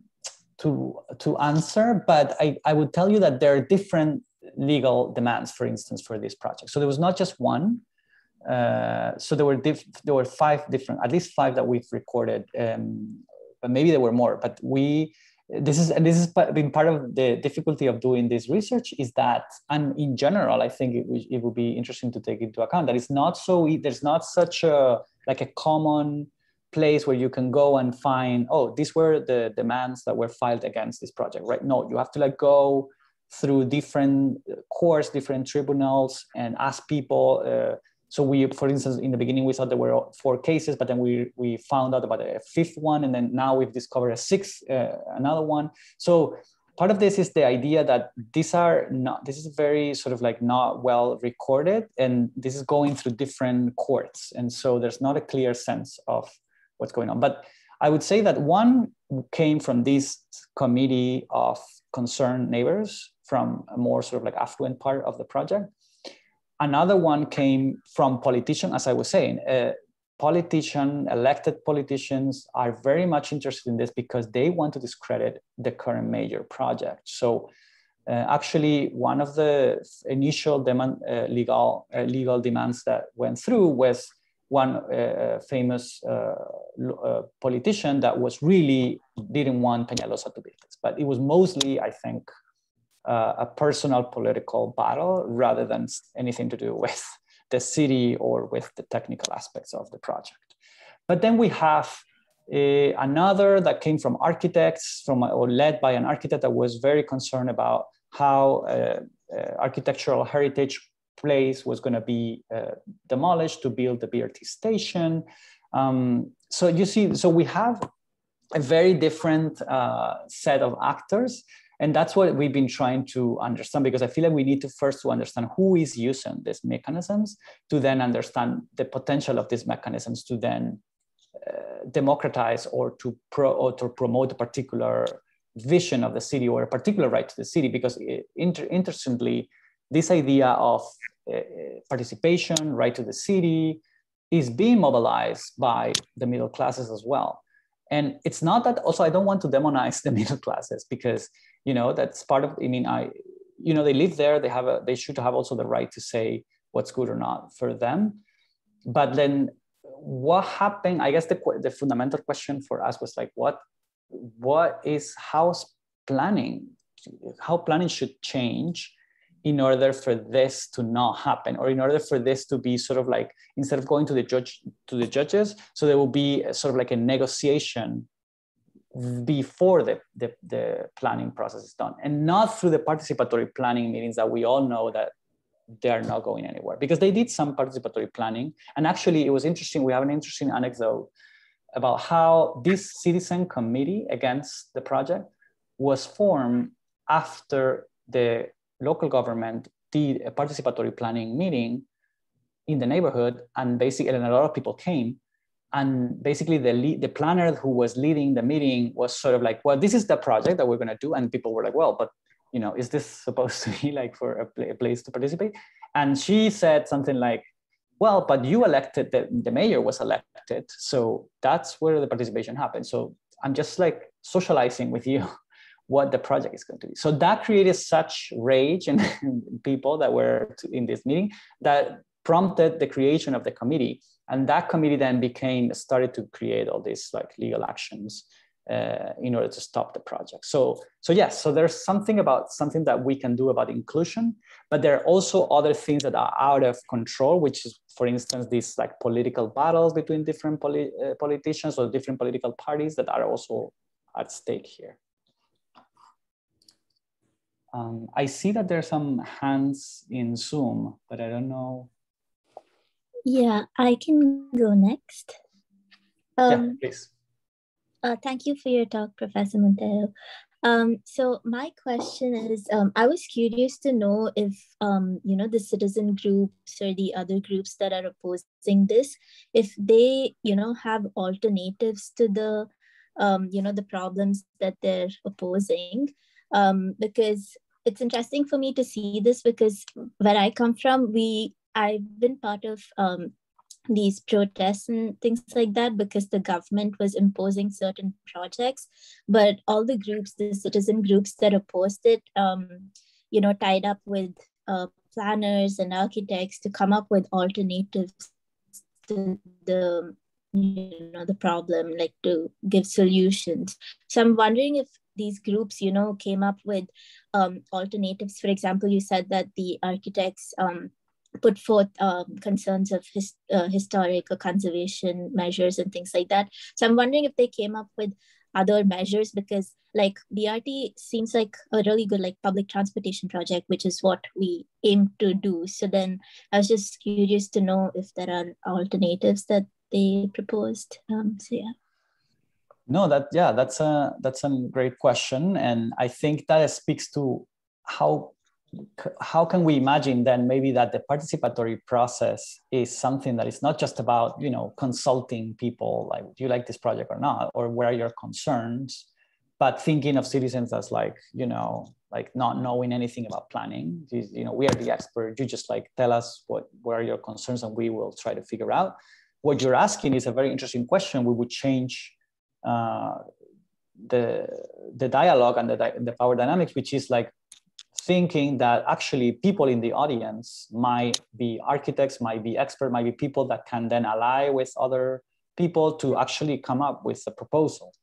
to, to answer, but I, I would tell you that there are different legal demands, for instance, for this project. So there was not just one. Uh, so there were there were five different, at least five that we've recorded, um, but maybe there were more. But we this is and this has been part of the difficulty of doing this research is that and in general i think it, it would be interesting to take into account that it's not so there's not such a like a common place where you can go and find oh these were the demands that were filed against this project right no you have to like go through different courts different tribunals and ask people uh, so we, for instance, in the beginning, we thought there were four cases, but then we, we found out about a fifth one. And then now we've discovered a sixth, uh, another one. So part of this is the idea that these are not, this is very sort of like not well recorded. And this is going through different courts. And so there's not a clear sense of what's going on. But I would say that one came from this committee of concerned neighbors from a more sort of like affluent part of the project another one came from politicians, as I was saying. Uh, politician, elected politicians are very much interested in this because they want to discredit the current major project. So uh, actually, one of the initial demand, uh, legal uh, legal demands that went through was one uh, famous uh, uh, politician that was really didn't want Peñalosa to be this, but it was mostly, I think, a personal political battle rather than anything to do with the city or with the technical aspects of the project. But then we have another that came from architects, from or led by an architect that was very concerned about how uh, uh, architectural heritage place was going to be uh, demolished to build the BRT station. Um, so you see, so we have a very different set of actors and that's what we've been trying to understand because i feel like we need to first to understand who is using these mechanisms to then understand the potential of these mechanisms to then uh, democratize or to pro or to promote a particular vision of the city or a particular right to the city. Because it, inter interestingly this idea of uh, participation right to the city is being mobilized by the middle classes as well and it's not that also i don't want to demonize the middle classes because you know that's part of i mean i you know they live there they have a they should have also the right to say what's good or not for them. But then what happened i guess the, the fundamental question for us was like what what is house planning how planning should change in order for this to not happen or in order for this to be sort of like instead of going to the judge to the judges so there will be sort of like a negotiation before the, the, the planning process is done and not through the participatory planning meetings that we all know that they are not going anywhere because they did some participatory planning. And actually it was interesting we have an interesting anecdote about how this citizen committee against the project was formed after the local government did a participatory planning meeting in the neighborhood and basically and a lot of people came and basically the lead, the planner who was leading the meeting was sort of like well this is the project that we're going to do and people were like well but you know is this supposed to be like for a, a place to participate and she said something like well, but you elected, the, the mayor was elected. So that's where the participation happened. So I'm just like socializing with you what the project is going to be. So that created such rage in people that were in this meeting that prompted the creation of the committee. And that committee then became, started to create all these like legal actions uh, in order to stop the project. So, so yes, so there's something about something that we can do about inclusion, but there are also other things that are out of control, which is, for instance, these like political battles between different poli uh, politicians or different political parties that are also at stake here. Um, I see that there are some hands in Zoom, but I don't know. Yeah, I can go next. Um, yeah, please. Uh, thank you for your talk, Professor Montero. Um, so my question is, um, I was curious to know if, um, you know, the citizen groups or the other groups that are opposing this, if they, you know, have alternatives to the, um, you know, the problems that they're opposing. Um, because it's interesting for me to see this because where I come from, we, I've been part of um, these protests and things like that because the government was imposing certain projects but all the groups the citizen groups that opposed it um, you know tied up with uh, planners and architects to come up with alternatives to the you know the problem like to give solutions. So i'm wondering if these groups you know came up with um, alternatives for example you said that the architects um, put forth um, concerns of his, uh, historic or conservation measures and things like that. So I'm wondering if they came up with other measures because like BRT seems like a really good like public transportation project, which is what we aim to do. So then I was just curious to know if there are alternatives that they proposed. Um, so yeah. No, that yeah, that's a that's a great question, and I think that speaks to how how can we imagine then maybe that the participatory process is something that is not just about you know consulting people like do you like this project or not or where are your concerns but thinking of citizens as like you know like not knowing anything about planning. You, know we are the expert. You just like tell us what where are your concerns and we will try to figure out. What you're asking is a very interesting question. We would change uh, the the dialogue and the, the power dynamics, which is like thinking that actually people in the audience might be architects, might be expert, might be people that can then ally with other people to actually come up with a proposal.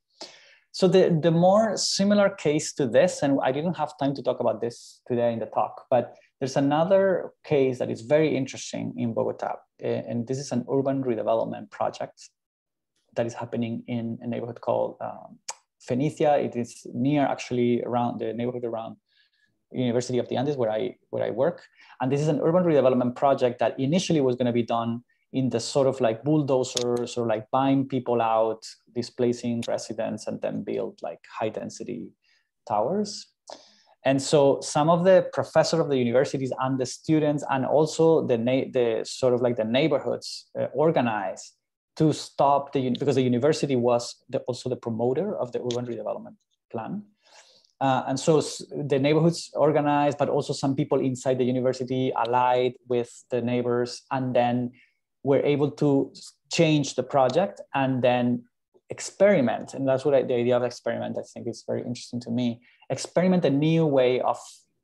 So the, the more similar case to this, and I didn't have time to talk about this today in the talk, but there's another case that is very interesting in Bogota, eh, and this is an urban redevelopment project that is happening in a neighborhood called um, Fenicia. It is near actually around the neighborhood around University of the Andes where I, where I work. And this is an urban redevelopment project that initially was gonna be done in the sort of like bulldozers or like buying people out, displacing residents and then build like high density towers. And so some of the professors of the universities and the students and also the, the sort of like the neighborhoods uh, organized to stop the, because the university was the, also the promoter of the urban redevelopment plan. Uh, and so the neighborhoods organized, but also some people inside the university allied with the neighbors, and then were able to change the project and then experiment. And that's what I, the idea of experiment, I think is very interesting to me. Experiment a new way of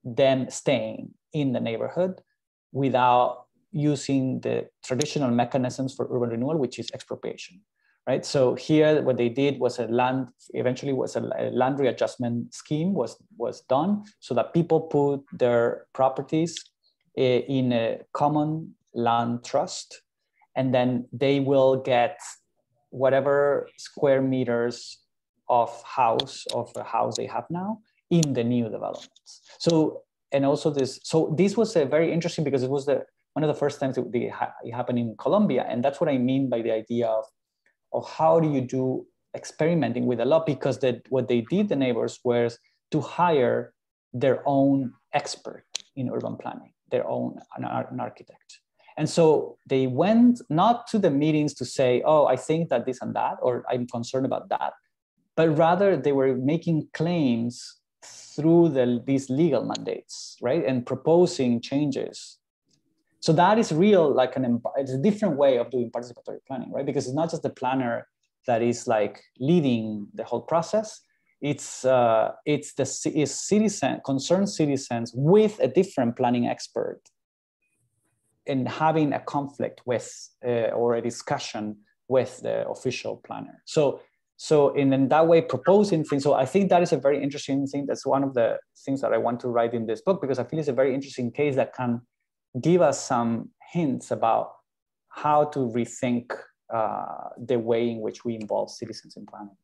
them staying in the neighborhood without using the traditional mechanisms for urban renewal, which is expropriation right? So here, what they did was a land, eventually was a, land readjustment scheme was, was done so that people put their properties eh, in a common land trust, and then they will get whatever square meters of house of a house they have now in the new developments. So, and also this, so this was a very interesting because it was the one of the first times it, it happened in Colombia, and that's what I mean by the idea of or how do you do experimenting with a law because that what they did the neighbors was to hire their own expert in urban planning their own an, an architect. And so they went not to the meetings to say oh i think that this and that or i'm concerned about that but rather they were making claims through the, these legal mandates right and proposing changes so that is real, like an it's a different way of doing participatory planning, right? Because it's not just the planner that is like leading the whole process. It's uh, it's the is citizen concerned citizens with a different planning expert and having a conflict with uh, or a discussion with the official planner. So so in, in that way proposing things so i think that is a very interesting thing that's one of the things that i want to write in this book because i feel it's a very interesting case that can give us some hints about how to rethink uh, the way in which we involve citizens in planning.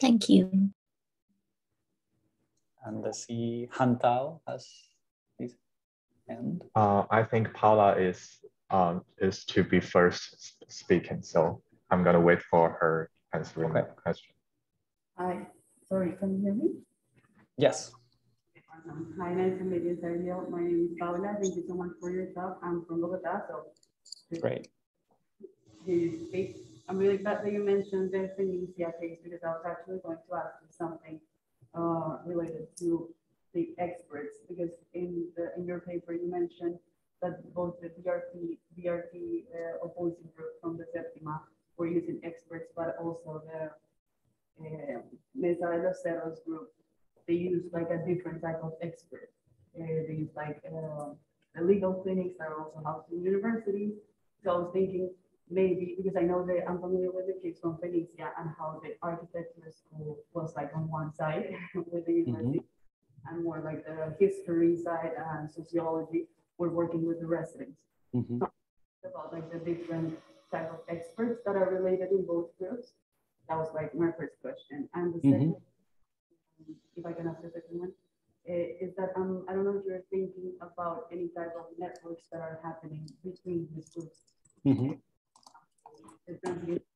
Thank you. And I see Hantao has his hand. Uh, I think Paula is um, is to be first speaking, so I'm gonna wait for her answering okay. that question. Hi, sorry, can you hear me? Yes. Um, hi, nice to meet you, Sergio. My name is Paula. Thank you so much for your talk. I'm from Bogota, so great. You speak. I'm really glad that you mentioned the Fenicia case because I was actually going to ask you something uh, related to the experts because in the in your paper you mentioned that both the BRT BRT uh, opposing group from the Septima were using experts, but also the uh, Mesa de los Cerros group they use like a different type of expert. Uh, they use like uh, the legal clinics that are also housed in universities. So I was thinking maybe because I know that I'm familiar with the kids from Fenicia and how the architecture school was like on one side with the university mm-hmm. and more like the history side and sociology. We're working with the residents. Mm-hmm. About like the different type of experts that are related in both groups. That was like my first question. And the 2nd mm-hmm if I can ask the second one, eh, is that um, I don't know if you're thinking about any type of networks that are happening between these groups. Mm-hmm.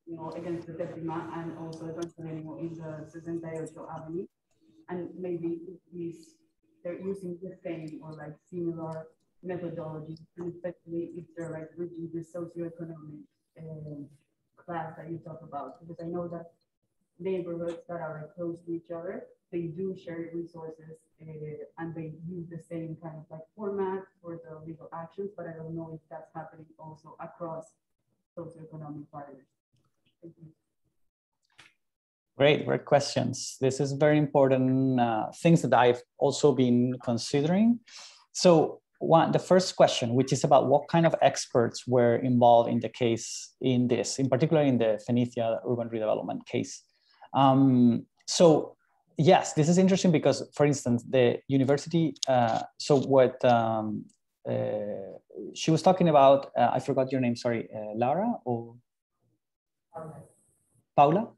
You know, against the Septima and also Transmilenio in the 68 Avenue. And maybe these, they're using the same or like similar methodology, and especially if they're like reaching the socioeconomic um, class that you talk about. Because I know that neighborhoods that are close to each other. They do share resources uh, and they use the same kind of like format for the legal actions, but I don't know if that's happening also across socioeconomic barriers. Great, great questions. This is very important uh, things that I've also been considering. So one, the first question, which is about what kind of experts were involved in the case in this, in particular in the Fenicia urban redevelopment case. Um, so yes, this is interesting because, for instance, the university, uh, so what um, uh, she was talking about, uh, I forgot your name, sorry, uh, Laura or Paula?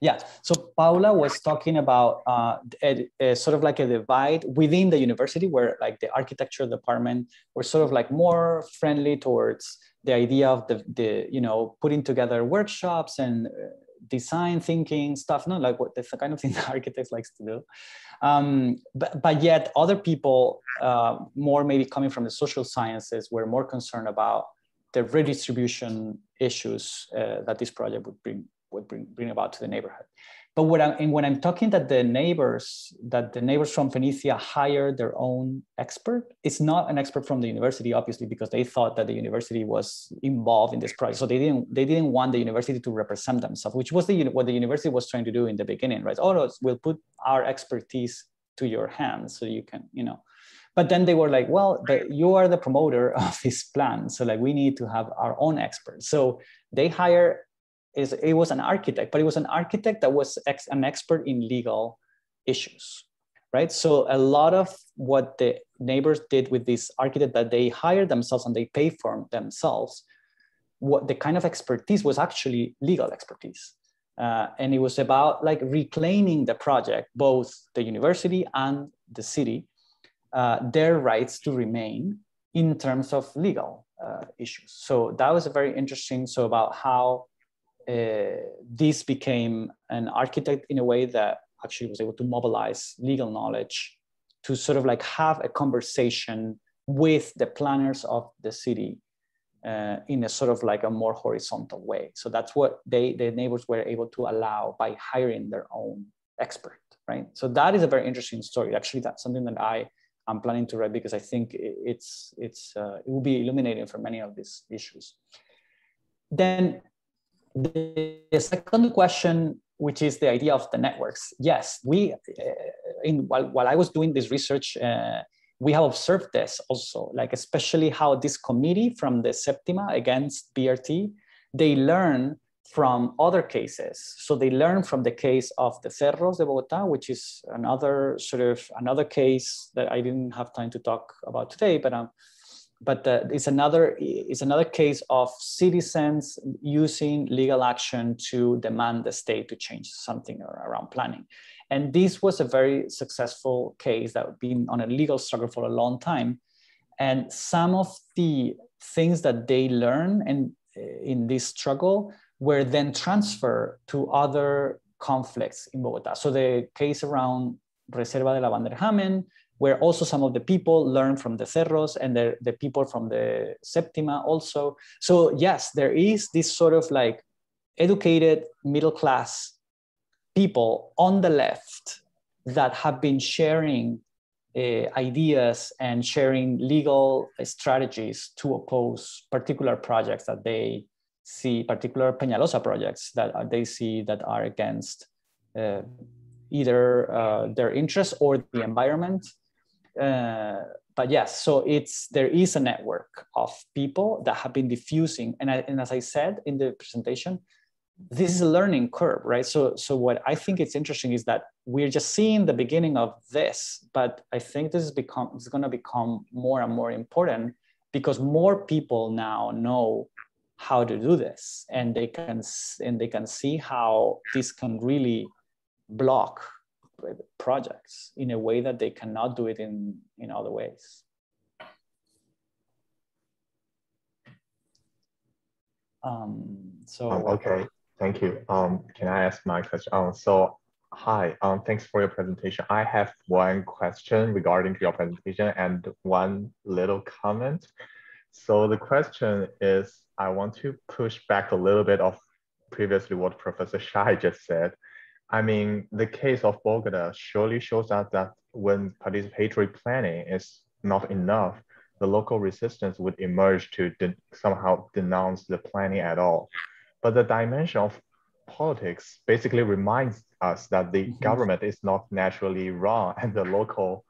Yeah, so Paula was talking about uh, a, a sort of like a divide within the university where like the architecture department were sort of like more friendly towards the idea of the, the you know, putting together workshops and uh, design thinking stuff, not like what that's the kind of thing the architects likes to do. Um, but, but yet other people uh, more maybe coming from the social sciences were more concerned about the redistribution issues uh, that this project would bring would bring, bring about to the neighborhood. But when I'm, when I'm talking that the neighbors, that the neighbors from Fenicia hired their own expert, it's not an expert from the university, obviously, because they thought that the university was involved in this project. So they didn't, they didn't want the university to represent themselves, which was the, what the university was trying to do in the beginning, right? Oh, we'll put our expertise to your hands so you can, you know. But then they were like, well, you are the promoter of this plan. So like we need to have our own experts. So they hire is it was an architect, but it was an architect that was ex, an expert in legal issues, right? So a lot of what the neighbors did with this architect that they hired themselves and they pay for themselves, what the kind of expertise was actually legal expertise. Uh, and it was about like reclaiming the project, both the university and the city, uh, their rights to remain in terms of legal uh, issues. So that was a very interesting. So about how this became an architect in a way that actually was able to mobilize legal knowledge to sort of like have a conversation with the planners of the city uh, in a sort of like a more horizontal way. So that's what they, the neighbors were able to allow by hiring their own expert, right? So that is a very interesting story. Actually, that's something that I am planning to write because I think it's, it's, uh, it will be illuminating for many of these issues. Then the second question, which is the idea of the networks. Yes, we, uh, in, while, while I was doing this research, uh, we have observed this also, like especially how this committee from the Septima against BRT, they learn from other cases. So they learn from the case of the Cerros de Bogota, which is another sort of another case that I didn't have time to talk about today, but um, but uh, it's another it's another case of citizens using legal action to demand the state to change something around planning. And this was a very successful case that had been on a legal struggle for a long time. And some of the things that they learned and in this struggle were then transferred to other conflicts in bogota so the case around reserva de la Van where also some of the people learn from the Cerros and the, the people from the Septima also. So yes, there is this sort of like educated middle class people on the left that have been sharing uh, ideas and sharing legal strategies to oppose particular projects that they see, particular Peñalosa projects that they see that are against uh, either uh, their interests or the environment uh, but yes, so it's there is a network of people that have been diffusing, and, I, and as I said in the presentation, this is a learning curve, right? So, so what I think it's interesting is that we're just seeing the beginning of this, but I think this is become it's going to become more and more important because more people now know how to do this, and they can and they can see how this can really block projects in a way that they cannot do it in, in other ways. Um, so um, okay, thank you. Um, can I ask my question? Um, so hi, um, thanks for your presentation. I have one question regarding to your presentation and one little comment. So the question is, I want to push back a little bit of previously what Professor Shi just said. I mean, the case of Bogota surely shows us that when participatory planning is not enough, the local resistance would emerge to de somehow denounce the planning at all. But the dimension of politics basically reminds us that the mm -hmm. government is not naturally wrong and the local,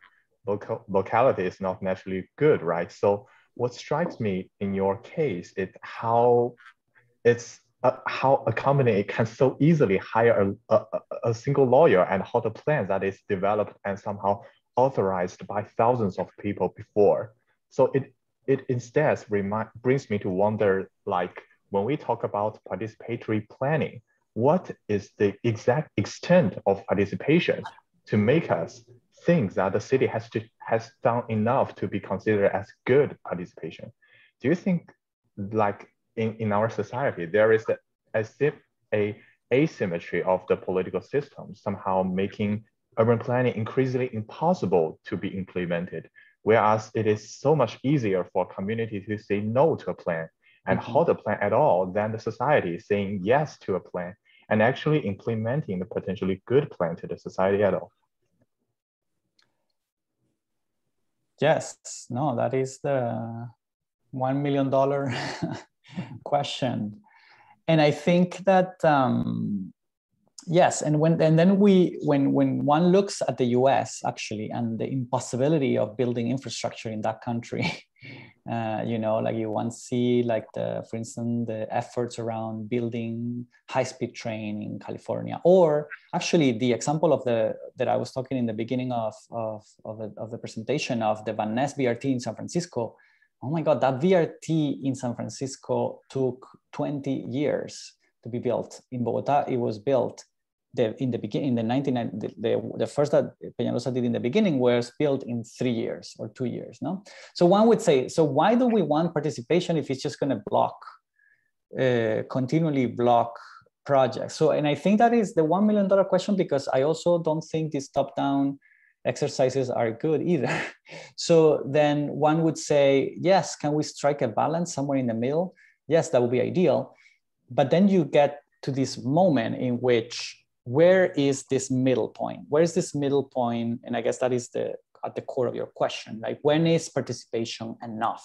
local locality is not naturally good, right? So what strikes me in your case is how it's uh, how a company can so easily hire a, a, a, single lawyer and how the plan that is developed and somehow authorized by thousands of people before. So it, it instead remind, brings me to wonder, like when we talk about participatory planning, what is the exact extent of participation to make us think that the city has to has done enough to be considered as good participation? Do you think like in, in our society, there is a, as if a asymmetry of the political system, somehow making urban planning increasingly impossible to be implemented, whereas it is so much easier for a community to say no to a plan and mm -hmm. halt a plan at all than the society saying yes to a plan and actually implementing the potentially good plan to the society at all. Yes, no, that is the $1 million question. And I think that um, yes, and when and then we when when one looks at the U.S. actually and the impossibility of building infrastructure in that country, uh, you know, like you once see like the for instance the efforts around building high-speed train in California, or actually the example of the that I was talking in the beginning of of of the, of the presentation of the Van Ness BRT in San Francisco oh my God, that BRT in San Francisco took 20 years to be built. In Bogota, it was built the, in the beginning, in the 1990, the, the, the, first that Peñalosa did in the beginning was built in three years or two years, no? So one would say, so why do we want participation if it's just gonna block, uh, continually block projects? So, and I think that is the $1 million question because I also don't think this top-down exercises are good either. so then one would say, yes, can we strike a balance somewhere in the middle? Yes, that would be ideal. But then you get to this moment in which where is this middle point? Where is this middle point? And I guess that is the at the core of your question. Like when is participation enough?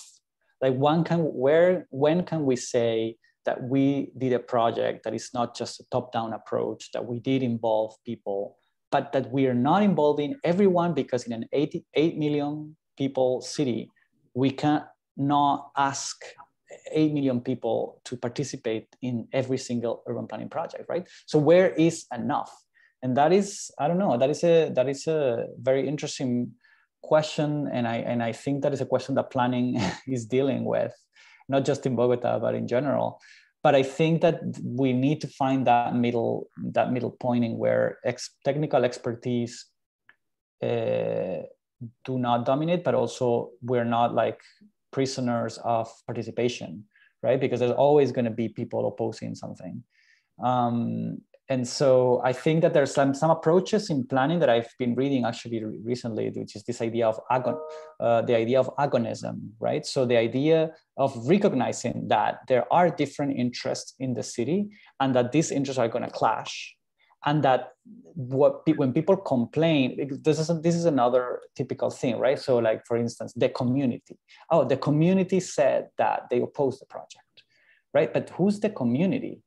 Like one can where when can we say that we did a project that is not just a top-down approach, that we did involve people but that we are not involving everyone because in an 88 million people city, we cannot ask 8 million people to participate in every single urban planning project, right? So where is enough? And that is, I don't know, that is a, that is a very interesting question. And I, and I think that is a question that planning is dealing with, not just in Bogota, but in general but I think that we need to find that middle that middle point in where ex technical expertise uh, do not dominate, but also we're not like prisoners of participation, right? Because there's always going to be people opposing something. Um, and so I think that there's some, some approaches in planning that I've been reading actually recently, which is this idea of agon, uh, the idea of agonism, right? So the idea of recognizing that there are different interests in the city and that these interests are going to clash, and that what when people complain, this is this is another typical thing, right? So like for instance, the community. Oh, the community said that they oppose the project, right? But who's the community?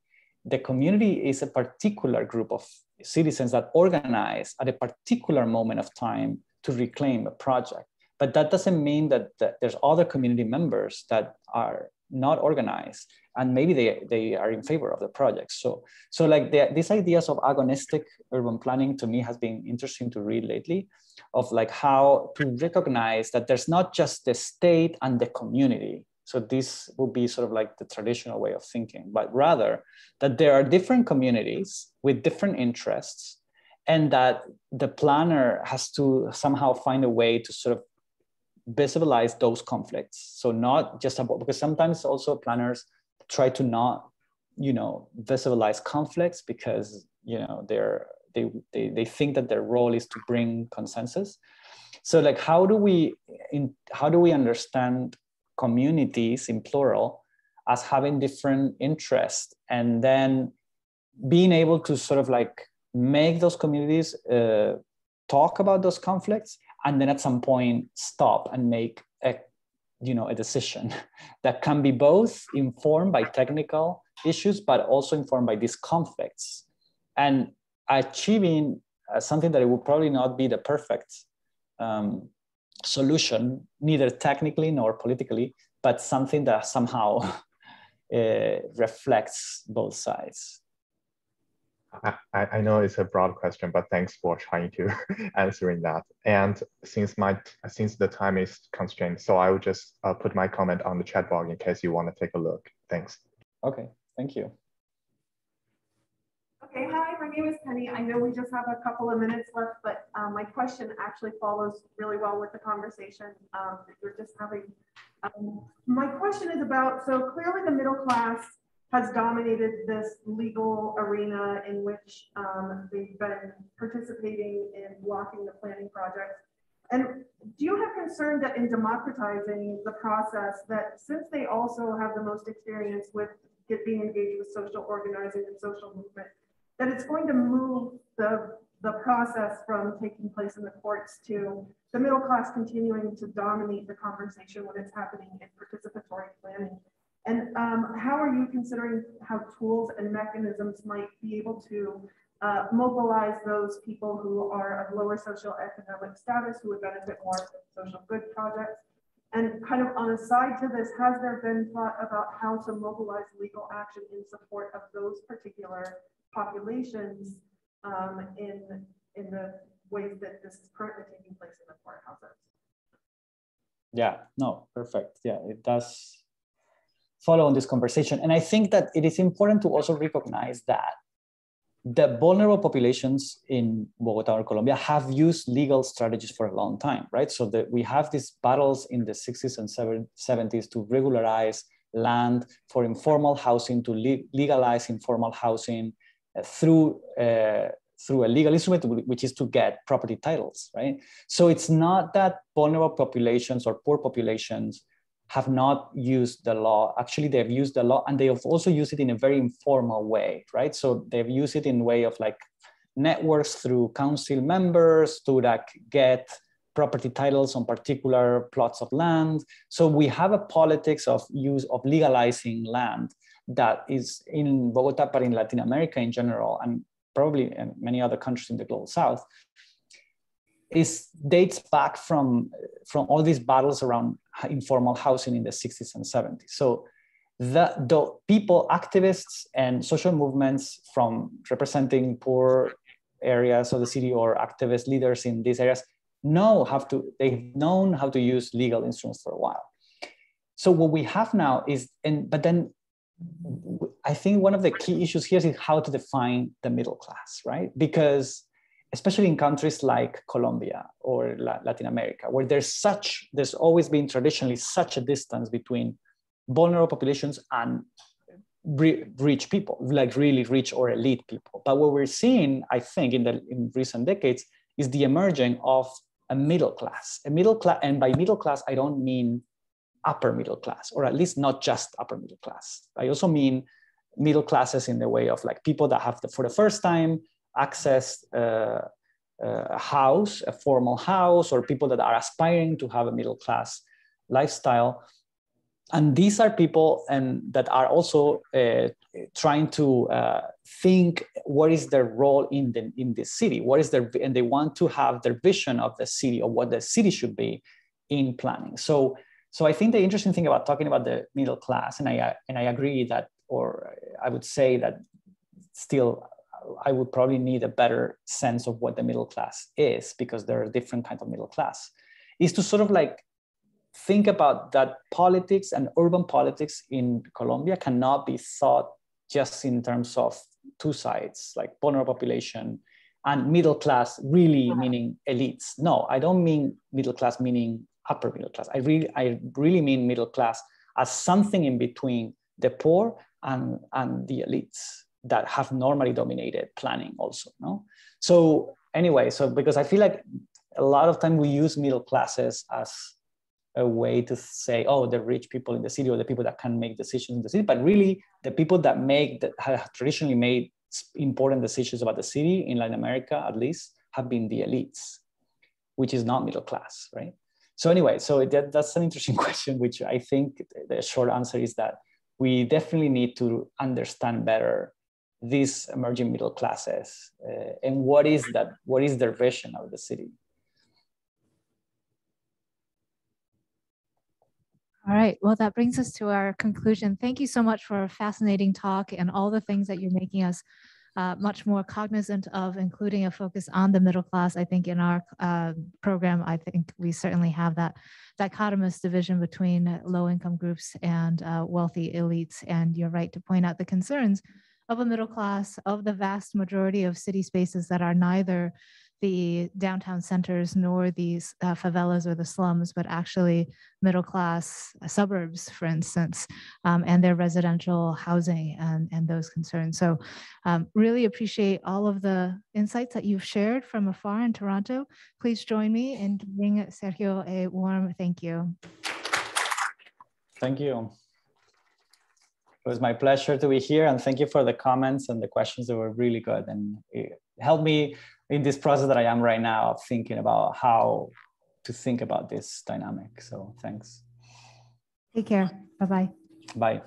The community is a particular group of citizens that organize at a particular moment of time to reclaim a project. But that doesn't mean that, that there's other community members that are not organized and maybe they, they are in favor of the project. So, so like the, these ideas of agonistic urban planning to me has been interesting to read lately of like how to recognize that there's not just the state and the community, so this would be sort of like the traditional way of thinking, but rather that there are different communities with different interests and that the planner has to somehow find a way to sort of visualize those conflicts. So not just about, because sometimes also planners try to not, you know, visualize conflicts because, you know, they're, they, they, they think that their role is to bring consensus. So like, how do we, in, how do we understand communities in plural as having different interests and then being able to sort of like make those communities uh, talk about those conflicts and then at some point stop and make a you know a decision that can be both informed by technical issues but also informed by these conflicts. And achieving uh, something that it would probably not be the perfect um, solution neither technically nor politically but something that somehow uh, reflects both sides I, I know it's a broad question, but thanks for trying to answering that. And since my since the time is constrained, so I will just uh, put my comment on the chat box in case you want to take a look. Thanks. Okay, thank you. My name is Penny. I know we just have a couple of minutes left, but um, my question actually follows really well with the conversation um, that you're just having. Um, my question is about, so clearly the middle class has dominated this legal arena in which um, they've been participating in blocking the planning projects. And do you have concern that in democratizing the process, that since they also have the most experience with being engaged with social organizing and social movement, that it's going to move the, the process from taking place in the courts to the middle class continuing to dominate the conversation when it's happening in participatory planning and um, how are you considering how tools and mechanisms might be able to uh, mobilize those people who are of lower social economic status who would benefit more from social good projects? And kind of on a side to this, has there been thought about how to mobilize legal action in support of those particular populations um, in, in the ways that this is currently taking place in the courthouses? Yeah, no, perfect. Yeah, it does follow on this conversation. And I think that it is important to also recognize that the vulnerable populations in Bogota or Colombia have used legal strategies for a long time, right? So that we have these battles in the 60s and 70s to regularize land for informal housing, to le legalize informal housing through uh, through a legal instrument, which is to get property titles, right? So it's not that vulnerable populations or poor populations have not used the law. Actually, they've used the law and they have also used it in a very informal way, right? So they've used it in way of like networks through council members to like get property titles on particular plots of land. So we have a politics of use of legalizing land that is in Bogota, but in Latin America in general, and probably in many other countries in the global south, is dates back from from all these battles around informal housing in the 60s and 70s. So the, the people, activists and social movements from representing poor areas of the city or activist leaders in these areas know how to, they've known how to use legal instruments for a while. So what we have now is, and but then I think one of the key issues here is how to define the middle class, right? Because especially in countries like Colombia or Latin America, where there's such, there's always been traditionally such a distance between vulnerable populations and rich people, like really rich or elite people. But what we're seeing, I think, in the in recent decades, is the emerging of a middle class. A middle class, and by middle class, I don't mean upper middle class, or at least not just upper middle class. I also mean middle classes in the way of like people that have the, for the first time access uh, a house, a formal house, or people that are aspiring to have a middle class lifestyle. And these are people and that are also uh, trying to uh, think what is their role in the in the city, what is their and they want to have their vision of the city or what the city should be in planning. So so I think the interesting thing about talking about the middle class, and I and I agree that, or I would say that still I would probably need a better sense of what the middle class is because there are different kinds of middle class, is to sort of like think about that politics and urban politics in Colombia cannot be thought just in terms of two sides, like vulnerable population and middle class, really uh-huh. meaning elites. No, I don't mean middle class meaning upper middle class. I really, I really mean middle class as something in between the poor and, and the elites that have normally dominated planning also no so anyway so because i feel like a lot of time we use middle classes as a way to say oh the rich people in the city or the people that can make decisions in the city but really the people that make that have traditionally made important decisions about the city in Latin America, at least, have been the elites, which is not middle class, right? So anyway, so that, that's an interesting question, which I think the short answer is that we definitely need to understand better these emerging middle classes uh, and what is that, what is their vision of the city. All right, well, that brings us to our conclusion. Thank you so much for a fascinating talk and all the things that you're making us uh, much more cognizant of, including a focus on the middle class. I think in our uh, program, I think we certainly have that dichotomous division between low income groups and uh, wealthy elites. And you're right to point out the concerns of a middle class, of the vast majority of city spaces that are neither the downtown centers nor these uh, favelas or the slums, but actually middle class suburbs, for instance, um, and their residential housing and, and those concerns. So um, really appreciate all of the insights that you've shared from afar in Toronto. Please join me in giving Sergio a warm thank you. Thank you. It was my pleasure to be here and thank you for the comments and the questions that were really good and helped me in this process that I am right now of thinking about how to think about this dynamic. So thanks. Take care. Bye-bye. Bye.